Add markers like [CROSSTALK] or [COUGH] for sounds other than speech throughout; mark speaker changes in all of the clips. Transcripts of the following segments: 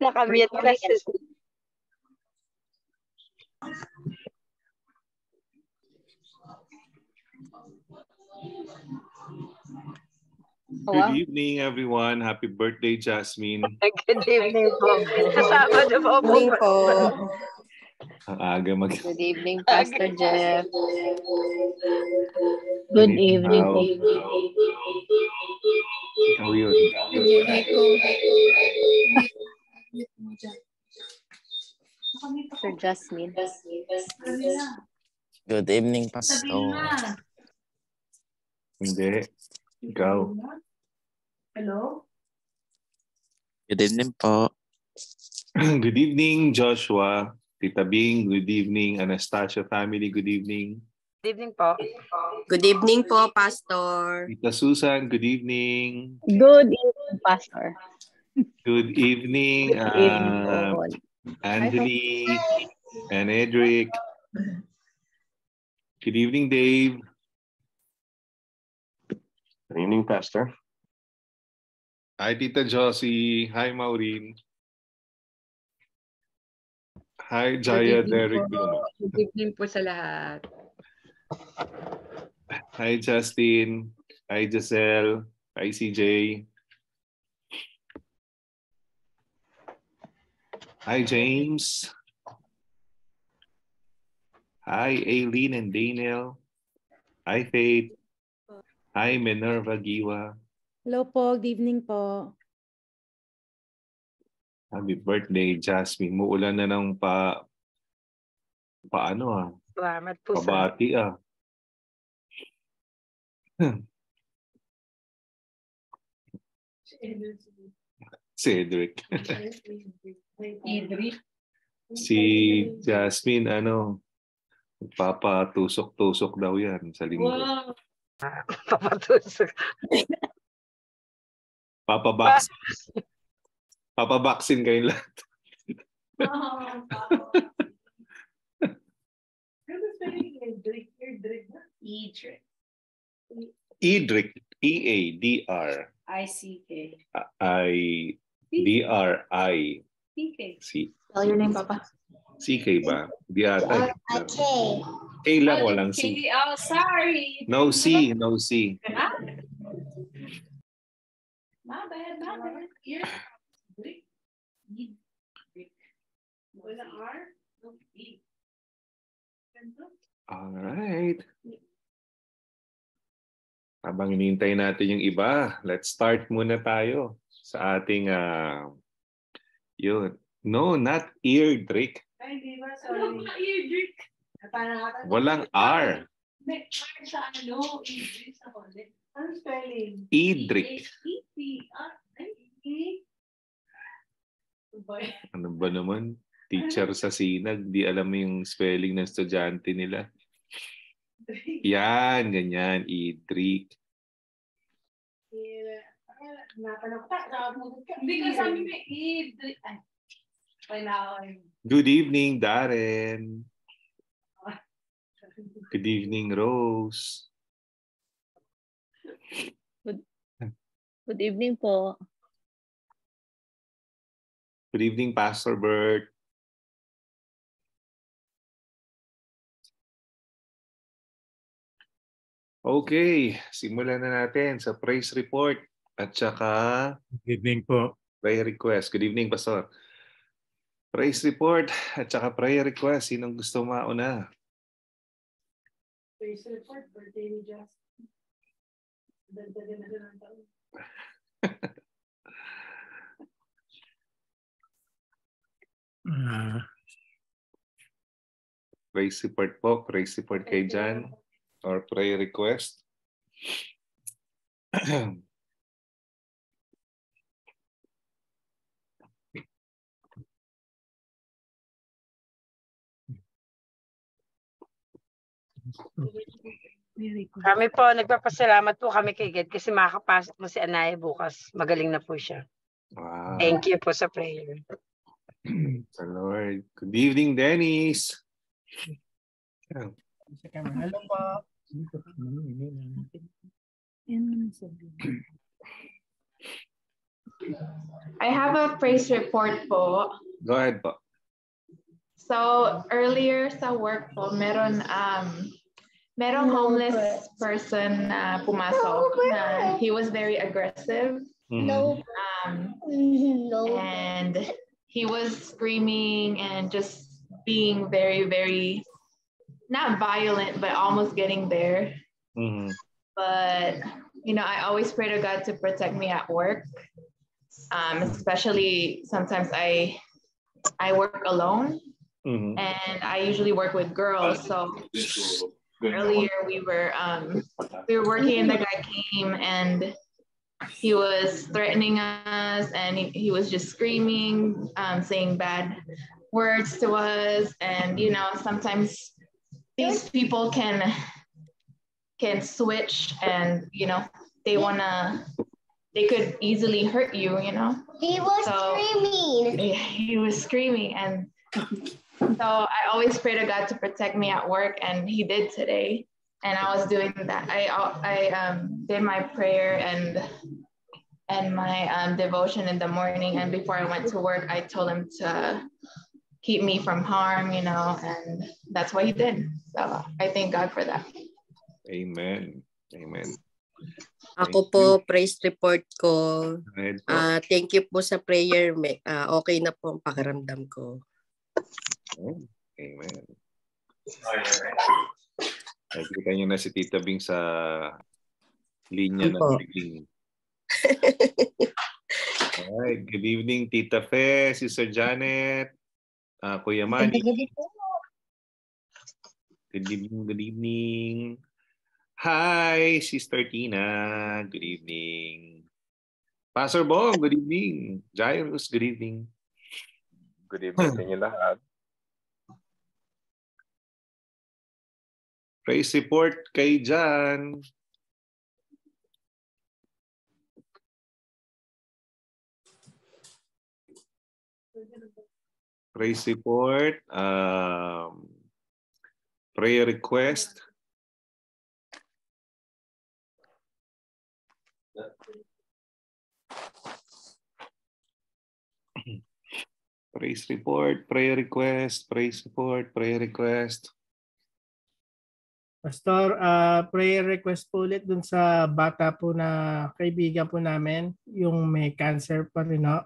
Speaker 1: Nakamute kasi.
Speaker 2: Good wow. evening, everyone. Happy birthday, Jasmine. [LAUGHS]
Speaker 1: Good evening po. Kasama na po
Speaker 3: po. Good po.
Speaker 2: Ang aga mag...
Speaker 3: Good evening, Pastor Jeff.
Speaker 1: Good evening.
Speaker 2: Ikaw yun.
Speaker 3: Good evening po. Sir Jasmine.
Speaker 4: Good evening, Pastor.
Speaker 2: Hindi. Ikaw.
Speaker 5: Hello?
Speaker 4: Good evening po. [CLEARS THROAT]
Speaker 2: Good evening, Joshua. Tita Bing, good evening. Anastasia family, good evening.
Speaker 1: Good evening po.
Speaker 3: Good evening po, Pastor.
Speaker 2: Tita Susan, good evening.
Speaker 1: Good evening, Pastor.
Speaker 2: Good evening,
Speaker 1: Good evening
Speaker 2: uh,
Speaker 1: po.
Speaker 2: Angeli and Edric. Good evening, Dave.
Speaker 6: Good evening, Pastor.
Speaker 2: Hi, Tita Josie. Hi, Maureen. Hi, Jaya, Derek. Blume.
Speaker 5: Good evening po sa lahat.
Speaker 2: Hi, Justin. Hi, Giselle. Hi, CJ. Hi, James. Hi, Aileen and Daniel. Hi, Faith. Hi, Minerva Giwa.
Speaker 7: Hello po, good evening po.
Speaker 2: Happy birthday, Jasmine. Muulan na ng pa... Paano ah?
Speaker 1: Salamat po sa
Speaker 2: Pabati ah. [LAUGHS] Cedric.
Speaker 5: Idri.
Speaker 2: si Jasmine, ano, papatusok-tusok daw yan sa linggo.
Speaker 5: Wow. [LAUGHS]
Speaker 1: papatusok.
Speaker 2: Papabox. Papabaksin kayo lahat.
Speaker 5: Idri.
Speaker 2: Edric. E-A-D-R.
Speaker 5: I-C-K.
Speaker 2: I-D-R-I.
Speaker 5: C-K.
Speaker 2: C.
Speaker 3: Spell your name, Papa.
Speaker 2: C-K ba? Di ata. K lang, walang C.
Speaker 5: K. Oh, sorry.
Speaker 2: No C, no C.
Speaker 5: Ah? My bad, my bad. Here. Idri. Idri. Wala R? No E.
Speaker 2: All right. Habang hinihintay natin yung iba, let's start muna tayo sa ating, uh, yun. No, not ear Drake.
Speaker 5: Ay, di ba? Sorry. Idri.
Speaker 2: Walang R.
Speaker 5: May R sa ano? Idri sa ulit. Ano spelling?
Speaker 2: Idric.
Speaker 5: E.
Speaker 2: Ano ba naman? Teacher sa sinag, di alam yung spelling ng estudyante nila. Yan, ganyan. Idric.
Speaker 5: Hindi
Speaker 2: Good evening, Darren. Good evening, Rose.
Speaker 1: Good evening po.
Speaker 2: Good evening, Pastor Bert. Okay, simulan na natin sa praise report at saka
Speaker 8: Good evening po.
Speaker 2: prayer request. Good evening, Pastor. Praise report at saka prayer request. Sinong gusto mauna?
Speaker 5: Praise report, birthday ni Justin. Dagdagan na rin ang taon.
Speaker 8: Ah,
Speaker 2: Praise report po. Praise report kay Jan or prayer request. [CLEARS THROAT]
Speaker 1: Kami po, nagpapasalamat po kami kay God kasi makakapasok mo si Anaya bukas. Magaling na po siya.
Speaker 2: wow.
Speaker 1: Thank you po sa prayer. [CLEARS THROAT]
Speaker 2: Sa Lord. Good evening, Dennis.
Speaker 8: Hello po.
Speaker 9: I have a praise report po.
Speaker 2: Go ahead po.
Speaker 9: So earlier sa work po, meron um merong homeless person na pumasok na he was very aggressive
Speaker 2: Mhm.
Speaker 9: um no. and he was screaming and just being very very not violent but almost getting there
Speaker 2: Mhm.
Speaker 9: but you know i always pray to god to protect me at work um, especially sometimes i i work alone
Speaker 2: Mhm.
Speaker 9: and i usually work with girls so earlier we were um, we were working and the guy came and he was threatening us and he, he was just screaming um, saying bad words to us. And you know sometimes these people can can switch and you know they want to they could easily hurt you you know?
Speaker 10: He was
Speaker 9: So-
Speaker 10: screaming.
Speaker 9: Yeah, he was screaming and so i always pray to god to protect me at work and he did today and i was doing that i i um, did my prayer and and my um, devotion in the morning and before i went to work i told him to keep me from harm you know and that's what he did so i thank god for that
Speaker 2: Amen. Amen.
Speaker 3: Ako po, praise report ko.
Speaker 2: Go ahead po.
Speaker 3: Ah, thank you po sa prayer. May, ah, okay na po ang pakiramdam ko.
Speaker 2: Amen. Nakikita niyo na si Tita Bing sa linya ng
Speaker 3: Opo.
Speaker 2: biging. Alright. Good evening, Tita Fe, Sister Janet, ah, Kuya Manny. Good evening, good evening. Hi, Sister Tina. Good evening. Pastor Bong, good evening. Jairus, good evening.
Speaker 6: Good evening sa inyo lahat.
Speaker 2: Praise report kay Jan. Praise report. Um, prayer request. Praise report, prayer request, praise report, prayer request.
Speaker 8: Pastor, ah, prayer request po ulit dun sa bata po na kaibigan po namin, yung may cancer pa rin ho.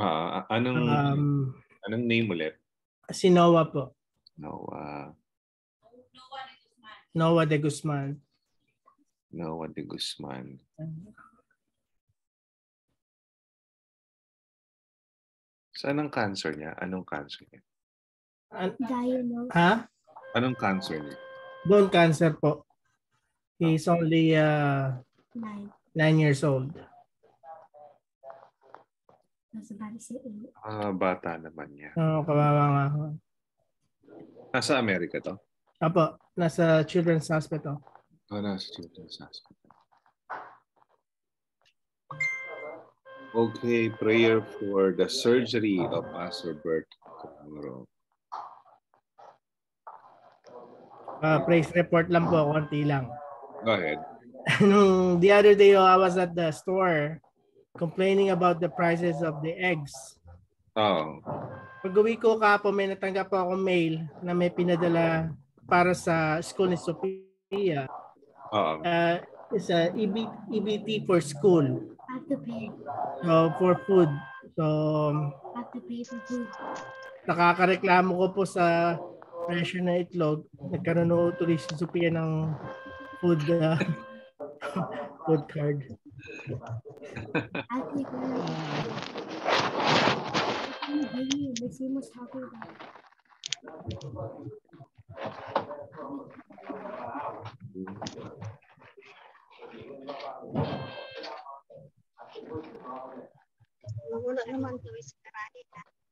Speaker 2: Ah, anong
Speaker 8: Um,
Speaker 2: anong name ulit?
Speaker 8: si Noah po.
Speaker 2: Noah,
Speaker 8: Noah de Guzman.
Speaker 2: Noah de Guzman. Saan ang cancer niya? Anong cancer niya?
Speaker 8: An- ha?
Speaker 2: Anong cancer niya?
Speaker 8: Bone cancer po. He's only uh,
Speaker 10: Nine.
Speaker 8: nine years old.
Speaker 10: I was about to say eight.
Speaker 2: Ah, bata naman niya.
Speaker 8: Oo, kawawa nga.
Speaker 2: Nasa Amerika to?
Speaker 8: Apo, nasa Children's Hospital.
Speaker 2: Oh, nasa Children's Hospital. Okay, prayer for the surgery of Pastor Bert tomorrow.
Speaker 8: Uh, praise report lang po, konti lang.
Speaker 2: Go [LAUGHS] ahead.
Speaker 8: Nung the other day, oh, I was at the store complaining about the prices of the eggs.
Speaker 2: Oh,
Speaker 8: Pag uwi ko kapo, may natanggap ako mail na may pinadala para sa school ni Sophia.
Speaker 2: oo.
Speaker 8: Uh, it's a EB, EBT for school.
Speaker 10: Have to pay.
Speaker 8: So, for food. So,
Speaker 10: have to pay for food.
Speaker 8: nakakareklamo ko po sa presyo na itlog. Nagkaroon ng tuloy si Sophia ng food uh, [LAUGHS] food card.
Speaker 10: Let's see what's talking about.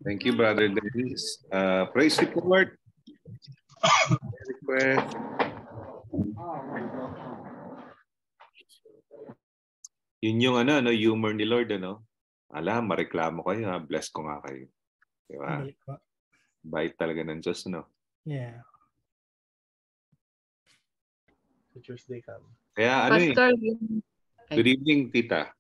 Speaker 2: Thank you, Brother Dennis. Uh, praise report. Request. Yun yung ano, no, humor ni Lord, ano? Ala, mareklamo kayo, ha? Bless ko nga kayo. Di ba? Bait talaga ng Diyos, no?
Speaker 8: Yeah.
Speaker 2: Kaya ano eh,
Speaker 9: Pastor,
Speaker 2: good evening, tita.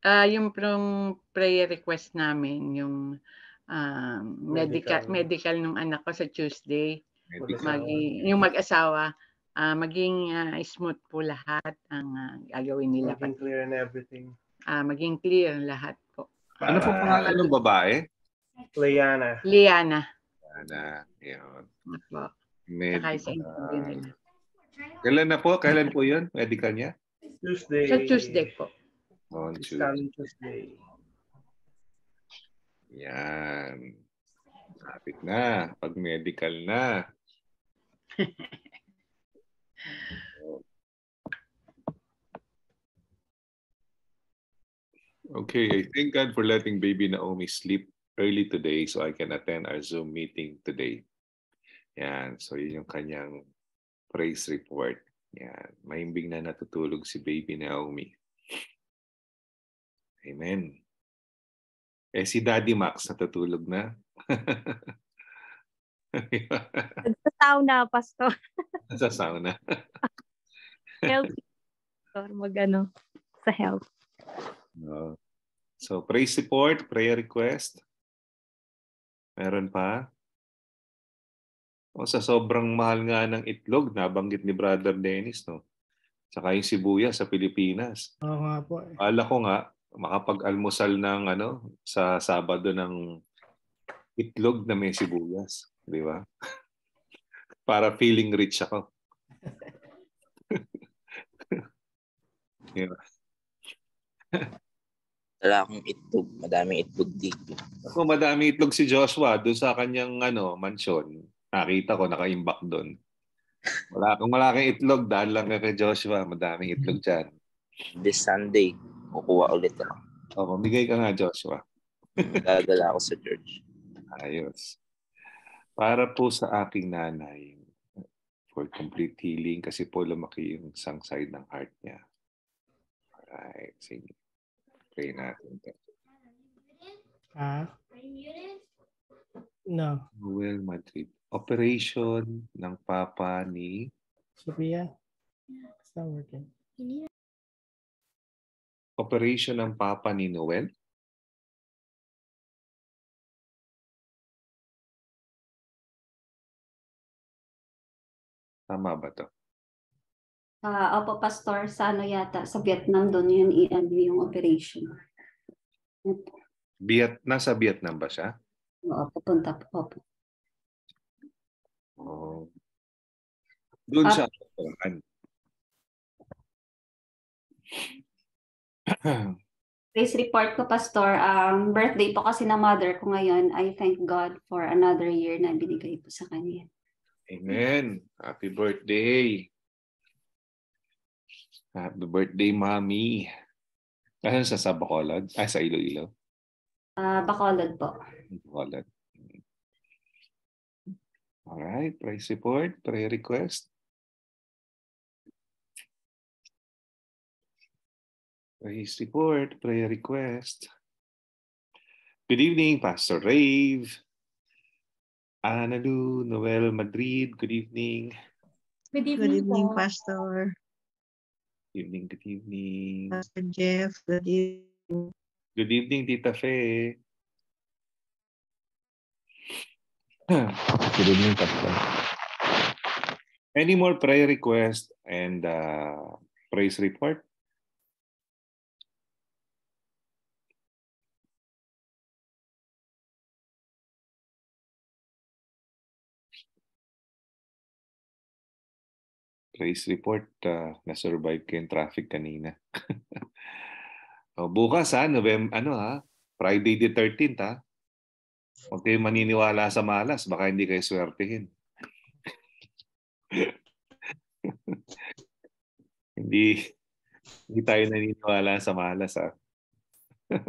Speaker 11: Ah, yung prong prayer request namin, yung um, medical,
Speaker 8: Medical.
Speaker 11: medical nung anak ko sa Tuesday.
Speaker 2: Medical.
Speaker 11: Maging, yung mag-asawa, ah, maging ah, smooth po lahat ang ah, gagawin nila.
Speaker 8: Maging clear and everything.
Speaker 11: Ah, maging clear lahat po.
Speaker 2: Ano po pangalan ng babae?
Speaker 8: Liana.
Speaker 11: Liana.
Speaker 2: Ana, yun.
Speaker 11: Po.
Speaker 2: Med-
Speaker 11: nila.
Speaker 2: Kailan na po? Kailan po yun? Medical niya?
Speaker 8: Tuesday.
Speaker 11: Sa Tuesday po.
Speaker 2: On Tuesday. Yan. Kapit na. Pag medical na. [LAUGHS] Okay, I thank God for letting baby Naomi sleep early today so I can attend our Zoom meeting today. Yan, so yun yung kanyang praise report. Yan, mahimbing na natutulog si baby Naomi. Amen. Eh si Daddy Max natutulog na. [LAUGHS]
Speaker 12: Sa sauna, pastor. [LAUGHS]
Speaker 2: Sa sauna. [LAUGHS]
Speaker 12: Help. Pastor, mag ano, sa health.
Speaker 2: No. So, praise report, prayer request. Meron pa? O sa sobrang mahal nga ng itlog, nabanggit ni Brother Dennis, no? Tsaka yung sibuyas sa Pilipinas.
Speaker 8: Oo nga po. eh.
Speaker 2: Ala ko nga, makapag-almusal ng ano, sa Sabado ng itlog na may sibuyas. Di ba? [LAUGHS] Para feeling rich ako. [LAUGHS] Yun. [LAUGHS]
Speaker 4: Wala akong itlog. Madaming itlog dito.
Speaker 2: Ako madami itlog si Joshua doon sa kanyang ano, mansion. Nakita ko naka-imbak doon. Wala kung wala kang itlog, dahil lang ka kay Joshua. Madaming itlog dyan.
Speaker 4: This Sunday, kukuha ulit ako.
Speaker 2: O, mamigay ka nga, Joshua.
Speaker 4: Gagala ako sa church.
Speaker 2: Ayos. Para po sa aking nanay, for complete healing, kasi po lumaki yung isang side ng heart niya. Alright, sige. Pray natin.
Speaker 8: Ha? No.
Speaker 2: Noel Madrid. Operation ng papa ni
Speaker 8: Sophia? It's not working.
Speaker 2: Operation ng papa ni Noel. Tama ba to?
Speaker 13: Ah, opo, Pastor, sa ano yata, sa Vietnam doon yun i-ano yung operation. Opo,
Speaker 2: Viet, nasa Vietnam ba siya?
Speaker 13: Oo, pupunta po. Opo.
Speaker 2: Oh. Doon
Speaker 13: Ah.
Speaker 2: siya
Speaker 13: Praise report ko, Pastor. Um, birthday po kasi ng mother ko ngayon. I thank God for another year na binigay po sa kanya.
Speaker 2: Amen. Happy birthday. Happy birthday, Mommy. Asan sa sa Bacolod? Ah, sa Iloilo.
Speaker 13: Ah, Bacolod po.
Speaker 2: Bacolod. Alright, praise report, prayer request. Praise report, prayer request. Good evening, Pastor Rave. Analu, Noel Madrid, good evening.
Speaker 14: Good
Speaker 15: Good
Speaker 14: evening,
Speaker 15: evening. Pastor.
Speaker 2: Good evening, good evening.
Speaker 15: Pastor Jeff. Good evening.
Speaker 2: Good evening, Tita Fe. [CLEARS THROAT]
Speaker 16: Good evening, Pastor.
Speaker 2: Any more prayer requests and uh, praise report? Praise report, uh, na-survive ko yung traffic kanina. [LAUGHS] o, bukas ha, November, ano ha, Friday the 13th ha. Huwag kayong maniniwala sa malas, baka hindi kayo swertihin. [LAUGHS] hindi hindi tayo naniniwala sa malas ha. [LAUGHS]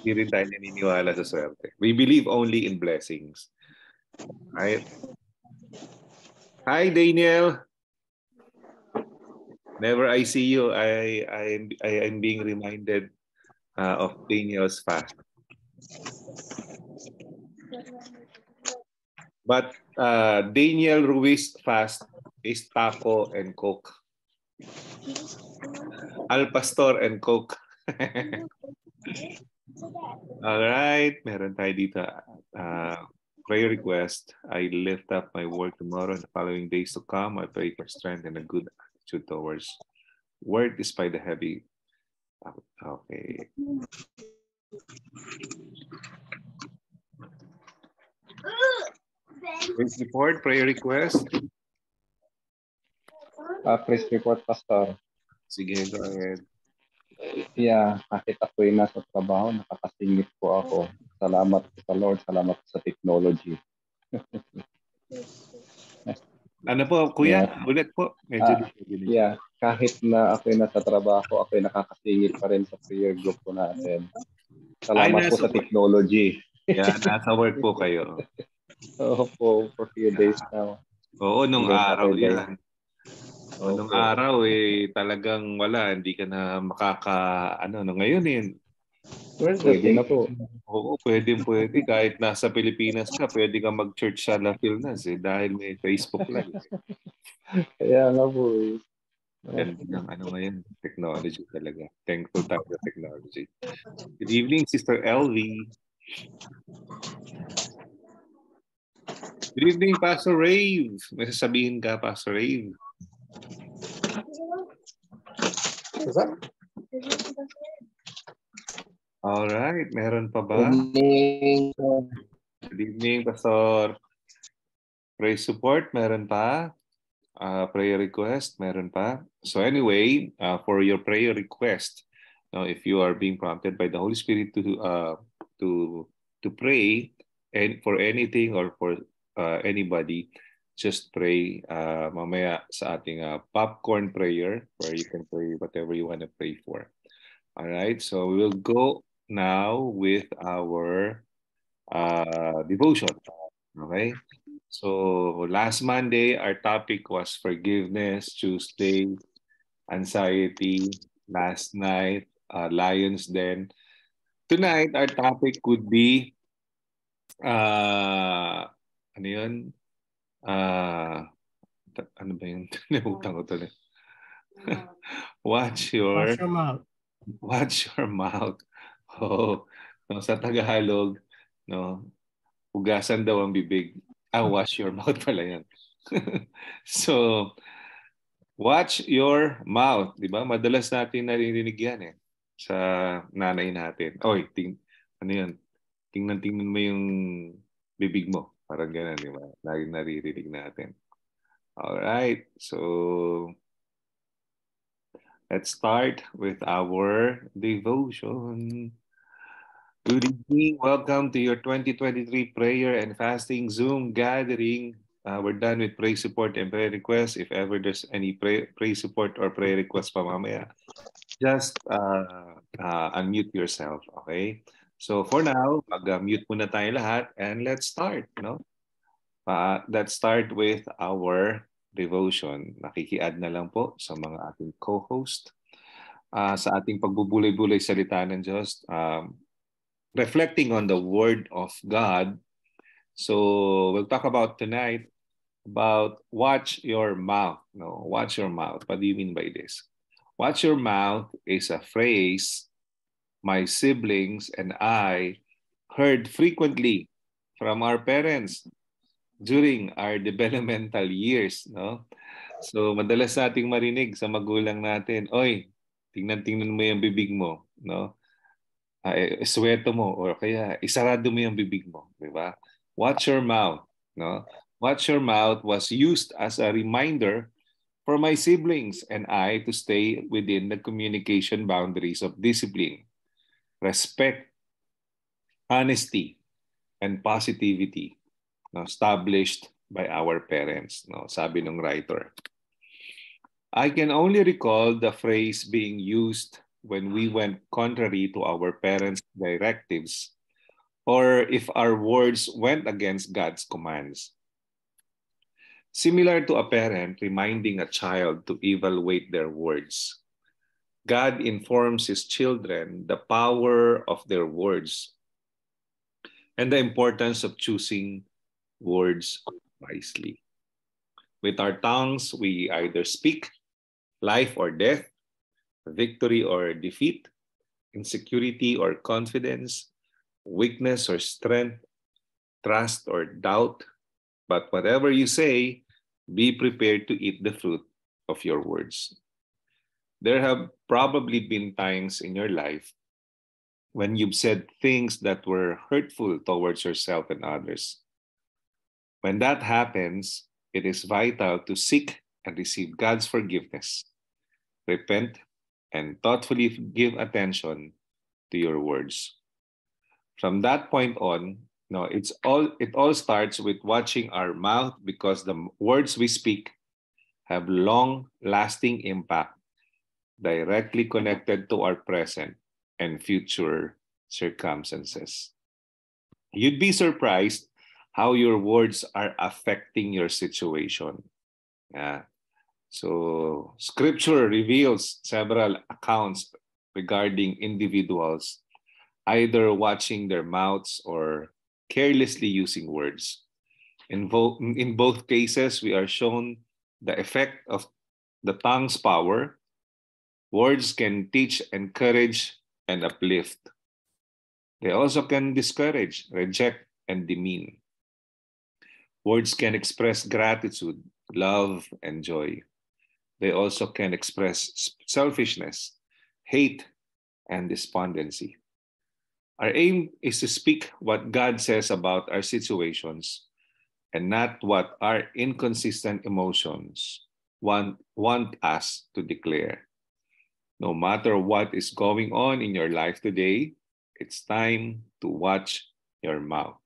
Speaker 2: hindi rin tayo naniniwala sa swerte. We believe only in blessings. Right? Hi Daniel. Never I see you, I I I am being reminded uh, of Daniel's fast. But uh, Daniel Ruiz fast is taco and coke. Al Pastor and coke. [LAUGHS] All right, meron tayo dito. Uh, prayer request. I lift up my work tomorrow and the following days to come. I pray for strength and a good attitude towards work despite the heavy. Okay. Praise report, prayer request.
Speaker 14: Uh, praise report, Pastor.
Speaker 2: Sige, go ahead.
Speaker 14: Yeah, kahit ako'y nasa trabaho, nakakasingit po ako. Salamat sa Lord, salamat sa technology. [LAUGHS]
Speaker 2: ano po, kuya?
Speaker 14: Yeah.
Speaker 2: Ulit po. Medyo
Speaker 14: Ah, yeah, kahit na ako'y nasa trabaho, ako'y nakakasingit pa rin sa prayer group po natin. Salamat
Speaker 2: Ay,
Speaker 14: po sa technology.
Speaker 2: Yeah, nasa work po kayo. [LAUGHS]
Speaker 14: Oo po, for few days now.
Speaker 2: Oo, nung
Speaker 14: Hanggang
Speaker 2: araw yan. O, nung araw eh talagang wala, hindi ka na makaka ano no ngayon eh.
Speaker 14: Pwede na po.
Speaker 2: Oo, pwede pwede kahit nasa Pilipinas ka, pwede ka mag-church sa La Pilnas eh dahil may Facebook Live.
Speaker 14: Kaya nga po eh.
Speaker 2: Ganda ng ano ngayon, technology talaga. Thankful tayo sa technology. Good evening, Sister LV. Good evening, Pastor Rave. May sasabihin ka, Pastor Rave. All right, meron pa ba?
Speaker 14: Good evening.
Speaker 2: Good evening, Pastor. Praise support, meron pa? Uh, prayer request, meron pa? So anyway, uh, for your prayer request, now if you are being prompted by the Holy Spirit to uh, to to pray and for anything or for uh, anybody, just pray uh, mamaya sa ating uh, popcorn prayer where you can pray whatever you want to pray for. All right, so we will go now with our uh, devotion. Okay, so last Monday our topic was forgiveness. Tuesday, anxiety. Last night, uh, Lions Den. Tonight our topic would be uh, ano yun? Uh, ano ba yun? [LAUGHS] Ko tuloy. Watch your [LAUGHS]
Speaker 8: Watch your mouth.
Speaker 2: watch your mouth. Oh, no, sa Tagalog, no, hugasan daw ang bibig. Ah, wash your mouth [LAUGHS] pala yan. [LAUGHS] so, watch your mouth. Di ba? Madalas natin naririnig yan eh. Sa nanay natin. Oy, ting, ano yun? Tingnan-tingnan mo yung bibig mo. Parang ganun, di ba? Lagi naririnig natin. Alright. So, Let's start with our devotion. Good evening. Welcome to your 2023 prayer and fasting Zoom gathering. Uh, we're done with praise support and prayer requests. If ever there's any pray, praise support or prayer requests pa mamaya, just uh, uh, unmute yourself, okay? So for now, mag-mute muna tayo lahat and let's start, no? Uh, let's start with our devotion. Nakiki-add na lang po sa mga ating co-host uh, sa ating pagbubulay-bulay salita ng Diyos. Um, reflecting on the Word of God. So we'll talk about tonight about watch your mouth. No, watch your mouth. What do you mean by this? Watch your mouth is a phrase my siblings and I heard frequently from our parents during our developmental years, no? So madalas nating marinig sa magulang natin, oy, tingnan-tingnan mo yung bibig mo, no? Uh, isweto mo or kaya isarado mo yung bibig mo, di ba? Watch your mouth, no? Watch your mouth was used as a reminder for my siblings and I to stay within the communication boundaries of discipline, respect, honesty, and positivity no, established by our parents, no, sabi ng writer. I can only recall the phrase being used when we mm-hmm. went contrary to our parents' directives or if our words went against God's commands. Similar to a parent reminding a child to evaluate their words, God informs his children the power of their words and the importance of choosing words wisely. With our tongues, we either speak life or death, victory or defeat, insecurity or confidence, weakness or strength, trust or doubt. But whatever you say, be prepared to eat the fruit of your words. There have probably been times in your life when you've said things that were hurtful towards yourself and others. When that happens, it is vital to seek and receive God's forgiveness, repent, and thoughtfully give attention to your words. From that point on, no, it's all it all starts with watching our mouth because the words we speak have long-lasting impact directly connected to our present and future circumstances. You'd be surprised how your words are affecting your situation. Yeah. So, scripture reveals several accounts regarding individuals either watching their mouths or carelessly using words. In, in both cases, we are shown the effect of the tongue's power. Words can teach, encourage, and uplift. They also can discourage, reject, and demean. Words can express gratitude, love, and joy. They also can express selfishness, hate, and despondency. Our aim is to speak what God says about our situations and not what our inconsistent emotions want, want us to declare. No matter what is going on in your life today, it's time to watch your mouth.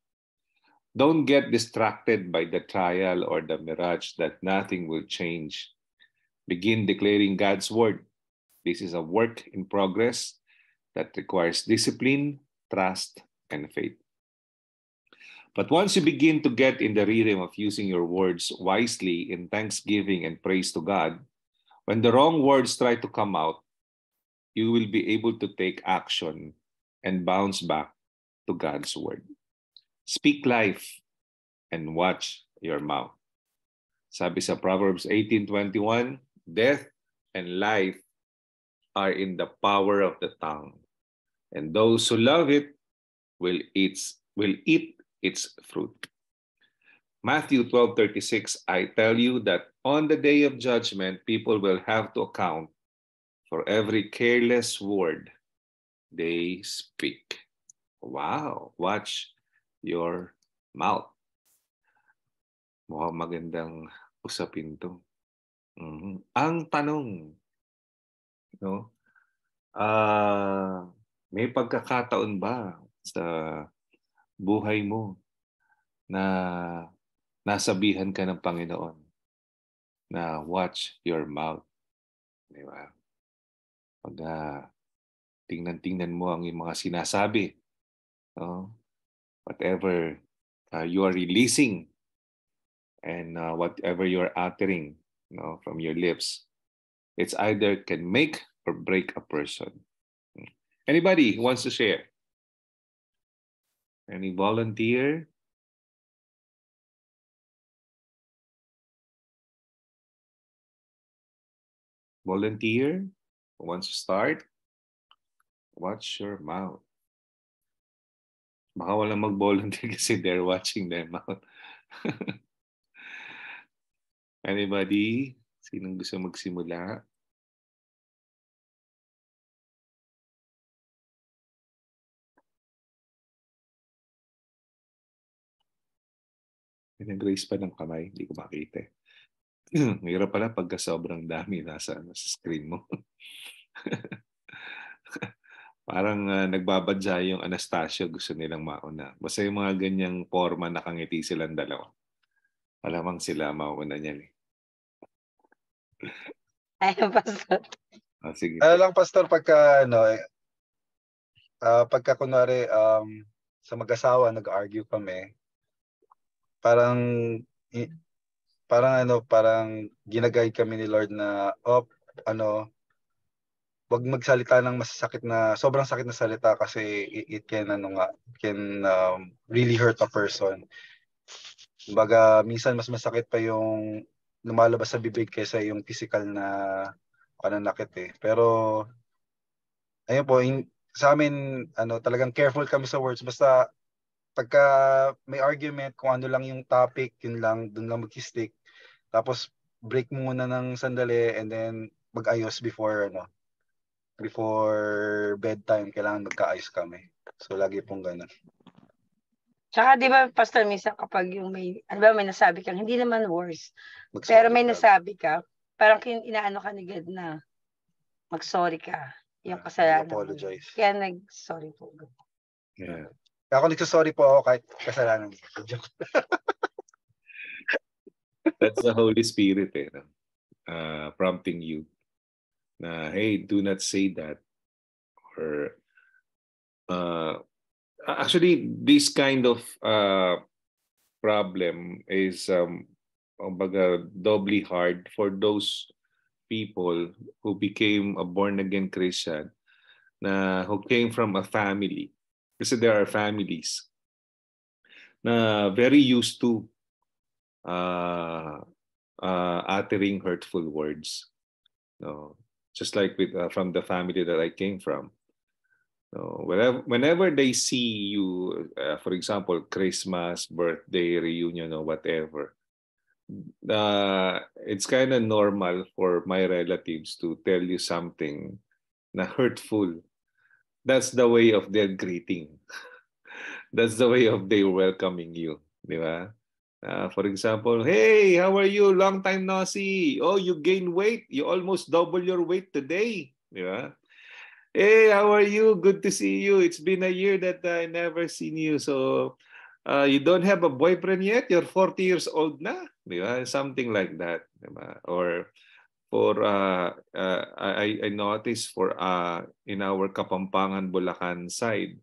Speaker 2: Don't get distracted by the trial or the mirage that nothing will change. Begin declaring God's word. This is a work in progress that requires discipline, trust, and faith. But once you begin to get in the rhythm of using your words wisely in thanksgiving and praise to God, when the wrong words try to come out, you will be able to take action and bounce back to God's word. Speak life and watch your mouth. Sabi sa Proverbs 18:21, death and life are in the power of the tongue, and those who love it will eat will eat its fruit. Matthew 12:36 I tell you that on the day of judgment people will have to account for every careless word they speak. Wow, watch your mouth. Mukhang magandang usapin. Mhm. Ang tanong, no? Ah, may pagkakataon ba sa buhay mo na nasabihan ka ng Panginoon na watch your mouth? Di ba? Pag uh, tingnan-tingnan mo ang mga sinasabi, no? whatever uh, you are releasing and uh, whatever you're uttering you know, from your lips, it's either can make or break a person. Anybody who wants to share? Any volunteer? Volunteer who wants to start? Watch your mouth. Baka walang mag-volunteer [LAUGHS] kasi they're watching their mouth. [LAUGHS] Anybody? Sinong gusto magsimula? Nag-raise pa ng kamay, hindi ko makita. [CLEARS THROAT] Hirap pala pagka sobrang dami nasa, nasa screen mo. [LAUGHS] Parang uh, nagbabadya yung Anastasio, gusto nilang mauna. Basta yung mga ganyang forma, nakangiti silang dalawa. Alamang sila mauna niyan eh.
Speaker 1: Ayun, Pastor.
Speaker 2: Ah, sige.
Speaker 16: Ano lang, Pastor, pagka, ano, uh, pagka kunwari, um, sa mag-asawa, nag-argue kami, parang, parang ano, parang ginagay kami ni Lord na, oh, ano, wag magsalita ng masasakit na sobrang sakit na salita kasi it, it can ano nga can um, really hurt a person. Baga minsan mas masakit pa yung lumalabas sa bibig kaysa yung physical na pananakit eh. Pero ayun po in, sa amin, ano, talagang careful kami sa words. Basta, pagka may argument, kung ano lang yung topic, yun lang, dun lang mag-stick. Tapos, break muna ng sandali and then mag-ayos before, ano, before bedtime, kailangan magkaayos kami. So, lagi pong ganun.
Speaker 1: Tsaka di ba, Pastor, minsan kapag yung may, ano ba, may nasabi kang, hindi naman worse.
Speaker 16: Mag-sorry
Speaker 1: Pero may
Speaker 16: ka.
Speaker 1: nasabi ka, parang kin, inaano ka ni God na mag-sorry ka. Yung kasalanan mo.
Speaker 16: apologize.
Speaker 1: Kaya nag-sorry po.
Speaker 2: Yeah.
Speaker 16: Ako nagsasorry po ako kahit kasalanan. [LAUGHS]
Speaker 2: That's the Holy Spirit eh, no? uh, prompting you na, hey, do not say that. Or, uh, actually, this kind of uh, problem is, um, doubly hard for those people who became a born-again Christian na who came from a family. Kasi there are families na very used to uh, uh, uttering hurtful words. No, just like with uh, from the family that I came from. No, whenever whenever they see you, uh, for example, Christmas, birthday, reunion, or whatever, uh, it's kind of normal for my relatives to tell you something na hurtful. That's the way of their greeting. [LAUGHS] That's the way of they welcoming you, di ba? Uh, for example, hey, how are you? Long time no see. Oh, you gain weight. You almost double your weight today. Di ba? Hey, how are you? Good to see you. It's been a year that I never seen you. So, uh, you don't have a boyfriend yet? You're 40 years old na? Something like that. Or for, uh, uh, I, I noticed for uh, in our Kapampangan, Bulacan side,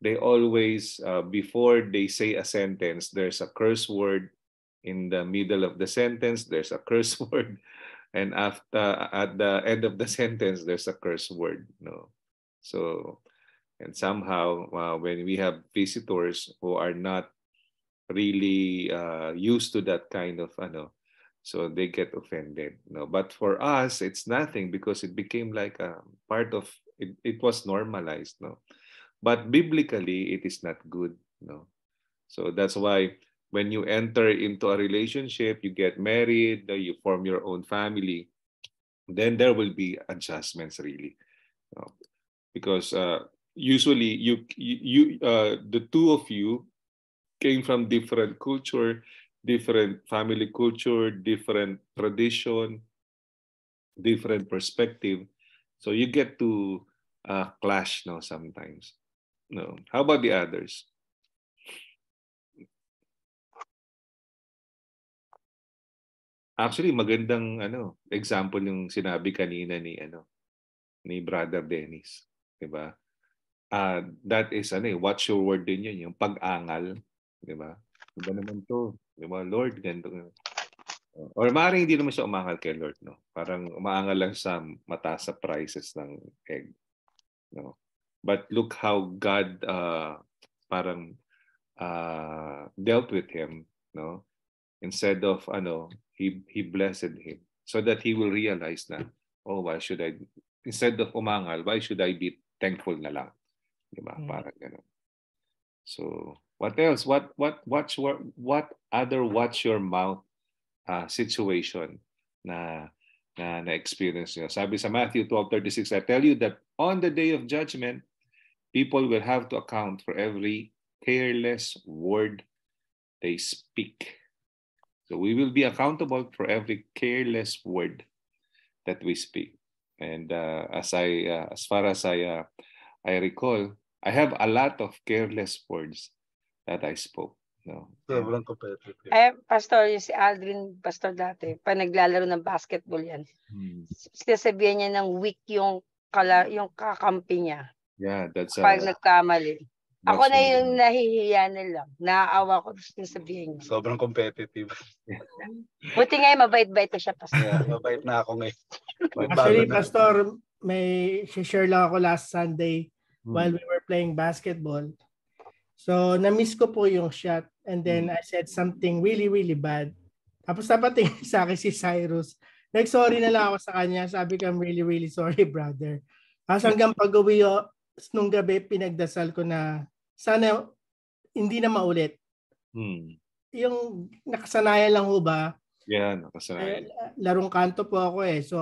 Speaker 2: they always, uh, before they say a sentence, there's a curse word in the middle of the sentence, there's a curse [LAUGHS] word. And after at the end of the [LAUGHS] sentence, there's a curse word. No, so and somehow uh, when we have visitors who are not really uh, used to that kind of ano, so they get offended. No, but for us, it's nothing because it became like a part of it. It was normalized. No, but biblically, it is not good. No, so that's why when you enter into a relationship, you get married, uh, you form your own family, then there will be adjustments really, No? because uh, usually you you uh, the two of you came from different culture, different family culture, different tradition, different perspective. So you get to uh, clash now sometimes. No. How about the others? Actually, magandang ano, example yung sinabi kanina ni ano ni Brother Dennis, 'di ba? Ah, that is ano, eh, watch your word din yun, yung pag-angal, 'di ba? Iba naman 'to, 'di ba? Lord, ganito. Or maaaring hindi naman siya umangal kay Lord, no? Parang umaangal lang sa mataas sa prices ng egg, no? But look how God uh, parang uh, dealt with him, no? Instead of ano, he he blessed him so that he will realize na oh why should I instead of umangal why should I be thankful na lang? Di ba? Parang ganun. So what else? What what watch what, what other watch your mouth uh, situation na na na-experience nyo. Sabi sa Matthew 12:36, I tell you that on the day of judgment, people will have to account for every careless word they speak. So we will be accountable for every careless word that we speak. And uh, as I, uh, as far as I, uh, I recall, I have a lot of careless words that I spoke. No.
Speaker 16: Sobrang competitive.
Speaker 1: Eh, Pastor, yung si Aldrin, Pastor dati, pa naglalaro ng basketball yan.
Speaker 2: Hmm.
Speaker 1: Sinasabihan niya ng weak yung, kala, yung kakampi niya.
Speaker 2: Yeah, that's uh,
Speaker 1: Pag nagkamali. Ako na yung nahihiya na lang. Naaawa ko sa sabihin niya.
Speaker 16: Sobrang competitive. [LAUGHS]
Speaker 1: Buti nga yung mabait-bait na siya, Pastor.
Speaker 16: Yeah, mabait na ako ngayon.
Speaker 8: Actually,
Speaker 16: na.
Speaker 8: Pastor, may share lang ako last Sunday
Speaker 16: Hmm.
Speaker 8: while we were playing basketball. So, na-miss ko po yung shot and then
Speaker 16: Hmm.
Speaker 8: I said something really, really bad. Tapos napatingin [LAUGHS] sa akin si Cyrus. Nag-sorry na lang ako sa kanya. Sabi ko, I'm really, really sorry, brother. Tapos hanggang pag-uwi, nung gabi pinagdasal ko na sana hindi na maulit.
Speaker 2: Hmm.
Speaker 8: Yung nakasanayan lang ho ba?
Speaker 2: Yeah, nakasanayan.
Speaker 8: Eh, larong kanto po ako eh. So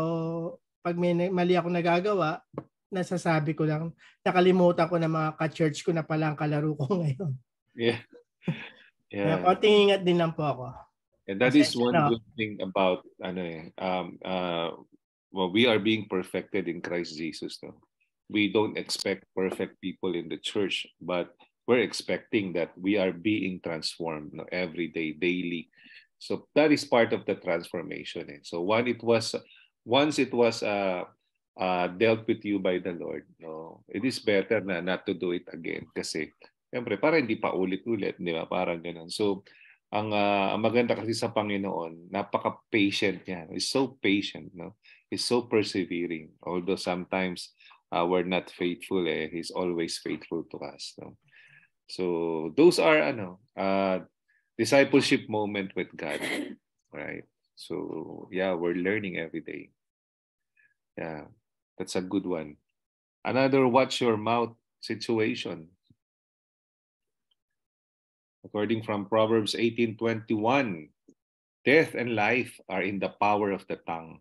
Speaker 8: pag may mali ako nagagawa, nasasabi ko lang, nakalimutan ko na mga ka-church ko na pala ang kalaro ko [LAUGHS] ngayon.
Speaker 2: Yeah.
Speaker 8: Kaya
Speaker 2: Yeah.
Speaker 8: konting ingat din lang po ako.
Speaker 2: And that is one good thing about ano eh, um uh well we are being perfected in Christ Jesus no. We don't expect perfect people in the church but we're expecting that we are being transformed no, every day daily. So that is part of the transformation eh. So one it was once it was uh uh dealt with you by the Lord no. It is better na not to do it again kasi Siyempre, para hindi pa ulit-ulit, di ba? Parang ganun. So, ang, ah, ang maganda kasi sa Panginoon, napaka-patient niya. He's so patient, no? He's so persevering. Although sometimes uh, we're not faithful, eh, He's always faithful to us, no? So, those are, ano, uh, discipleship moment with God, [COUGHS] right? So, yeah, we're learning every day. Yeah, that's a good one. Another watch your mouth situation. According from Proverbs 18:21, death and life are in the power of the tongue,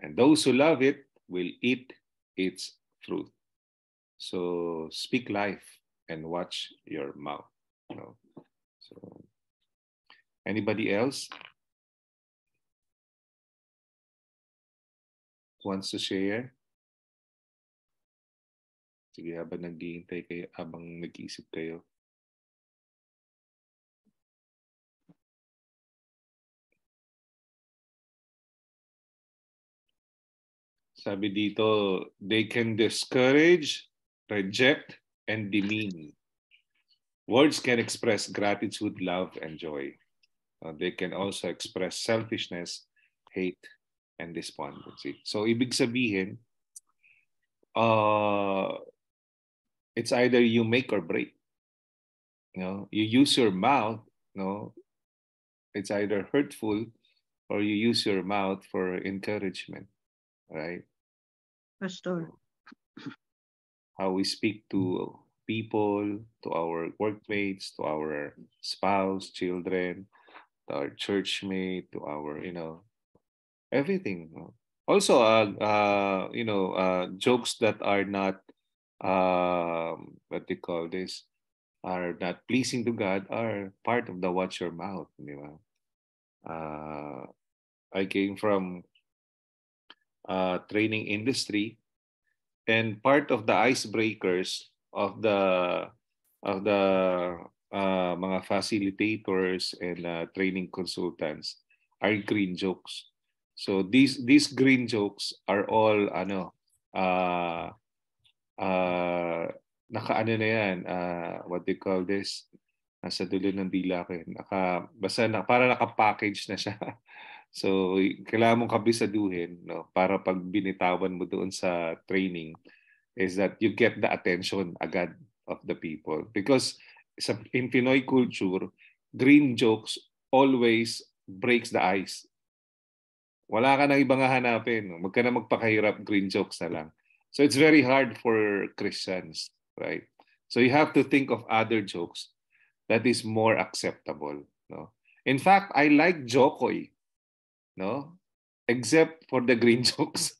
Speaker 2: and those who love it will eat its fruit. So speak life and watch your mouth. No? So anybody else wants to share? Sige, habang naghihintay kayo, habang nag-iisip kayo. Sabi dito, they can discourage, reject, and demean. Words can express gratitude, love, and joy. Uh, they can also express selfishness, hate, and despondency. So, ibig sabihin, uh, it's either you make or break. You know, you use your mouth, you know, it's either hurtful or you use your mouth for encouragement, right?
Speaker 15: Pastor.
Speaker 2: how we speak to people, to our workmates, to our spouse, children, to our churchmate, to our, you know, everything. Also, uh, uh, you know, uh, jokes that are not, um, what they call this, are not pleasing to God are part of the watch your mouth. Di ba? Uh, I came from uh, training industry and part of the icebreakers of the of the uh, mga facilitators and uh, training consultants are green jokes. So these these green jokes are all ano uh, uh, naka-ano na yan, uh, what they call this, nasa dulo ng dila ko. Naka, basta na, para naka-package na siya. [LAUGHS] So, kailangan mong kabisaduhin no, para pag binitawan mo doon sa training is that you get the attention agad of the people. Because sa, in Pinoy culture, green jokes always breaks the ice. Wala ka nang ibang hahanapin. No? Huwag ka na magpakahirap, green jokes na lang. So it's very hard for Christians, right? So you have to think of other jokes that is more acceptable. No? In fact, I like Jokoy no? Except for the green [LAUGHS] jokes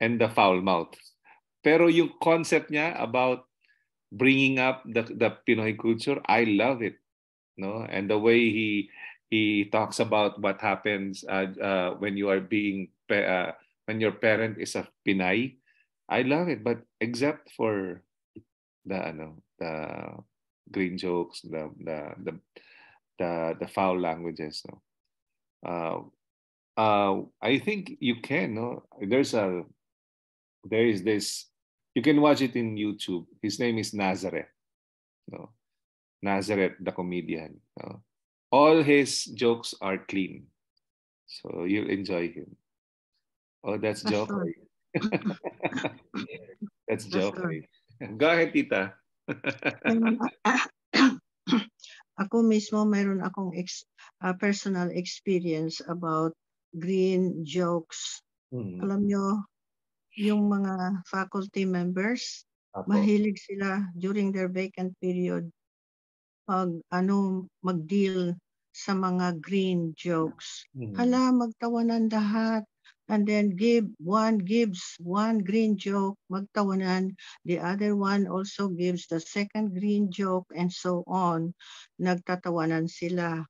Speaker 2: and the foul mouth. Pero yung concept niya about bringing up the the Pinoy culture, I love it, no? And the way he he talks about what happens uh, uh, when you are being uh, when your parent is a Pinay, I love it. But except for the ano the green jokes, the the the the, the foul languages, no. Uh, uh, I think you can. No, there's a there is this. You can watch it in YouTube. His name is Nazareth. No, Nazareth, the comedian. No? All his jokes are clean, so you'll enjoy him. Oh, that's
Speaker 15: Pastor.
Speaker 2: Jokoy. [LAUGHS] [LAUGHS] that's
Speaker 15: Pastor.
Speaker 2: Jokoy. [LAUGHS] Go ahead, Tita.
Speaker 15: Ah, [COUGHS] ako mismo mayroon akong ex, ah, personal experience about green jokes.
Speaker 2: Hmm.
Speaker 15: Alam nyo, yung mga faculty members,
Speaker 2: Apo.
Speaker 15: Mahilig sila during their vacant period pag ano mag-deal sa mga green jokes.
Speaker 2: Mm.
Speaker 15: Hala, magtawanan lahat. And then give one gives one green joke, magtawanan. The other one also gives the second green joke and so on. Nagtatawanan sila.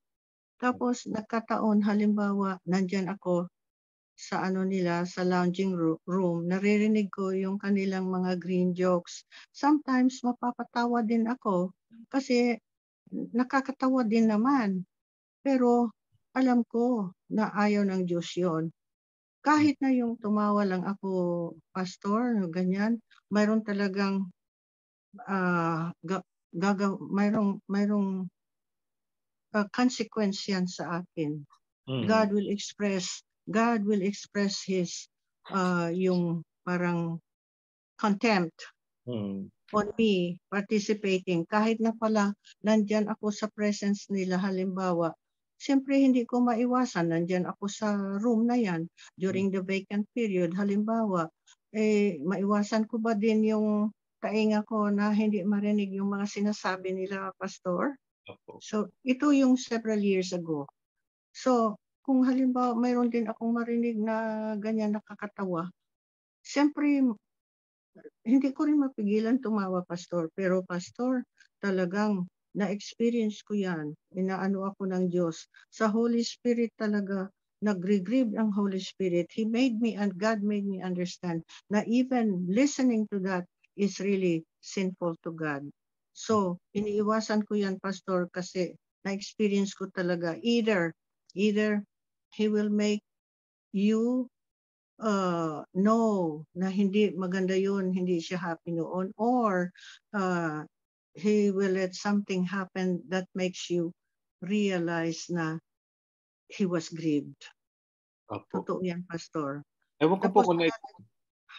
Speaker 15: Tapos nagkataon halimbawa, nandyan ako sa ano nila sa lounging ro- room, naririnig ko yung kanilang mga green jokes. Sometimes mapapatawa din ako kasi nakakatawa din naman. Pero alam ko na ayaw ng Diyos yon. Kahit na yung tumawa lang ako, pastor, ganyan, mayroon talagang ah ga, gaga, mayroong, mayroong uh, consequence yan sa akin.
Speaker 2: Mm.
Speaker 15: God will express, God will express His, uh, yung parang contempt
Speaker 2: Mm.
Speaker 15: on me participating kahit na pala nandyan ako sa presence nila halimbawa siyempre hindi ko maiwasan nandyan ako sa room na yan during the vacant period halimbawa eh maiwasan ko ba din yung tainga ko na hindi marinig yung mga sinasabi nila pastor. So ito yung several years ago so kung halimbawa mayroon din akong marinig na ganyan nakakatawa siyempre hindi ko rin mapigilan tumawa, Pastor. Pero, Pastor, talagang na-experience ko yan. Inaano ako ng Diyos. Sa Holy Spirit talaga, nagre-grieve ang Holy Spirit. He made me and God made me understand na even listening to that is really sinful to God. So, iniiwasan ko yan, Pastor, kasi na-experience ko talaga either, either He will make you uh, know na hindi maganda yun, hindi siya happy noon, or uh, he will let something happen that makes you realize na he was grieved.
Speaker 2: Opo.
Speaker 15: Totoo yan, Pastor.
Speaker 2: Ewan ko po
Speaker 15: Tapos,
Speaker 2: kung na...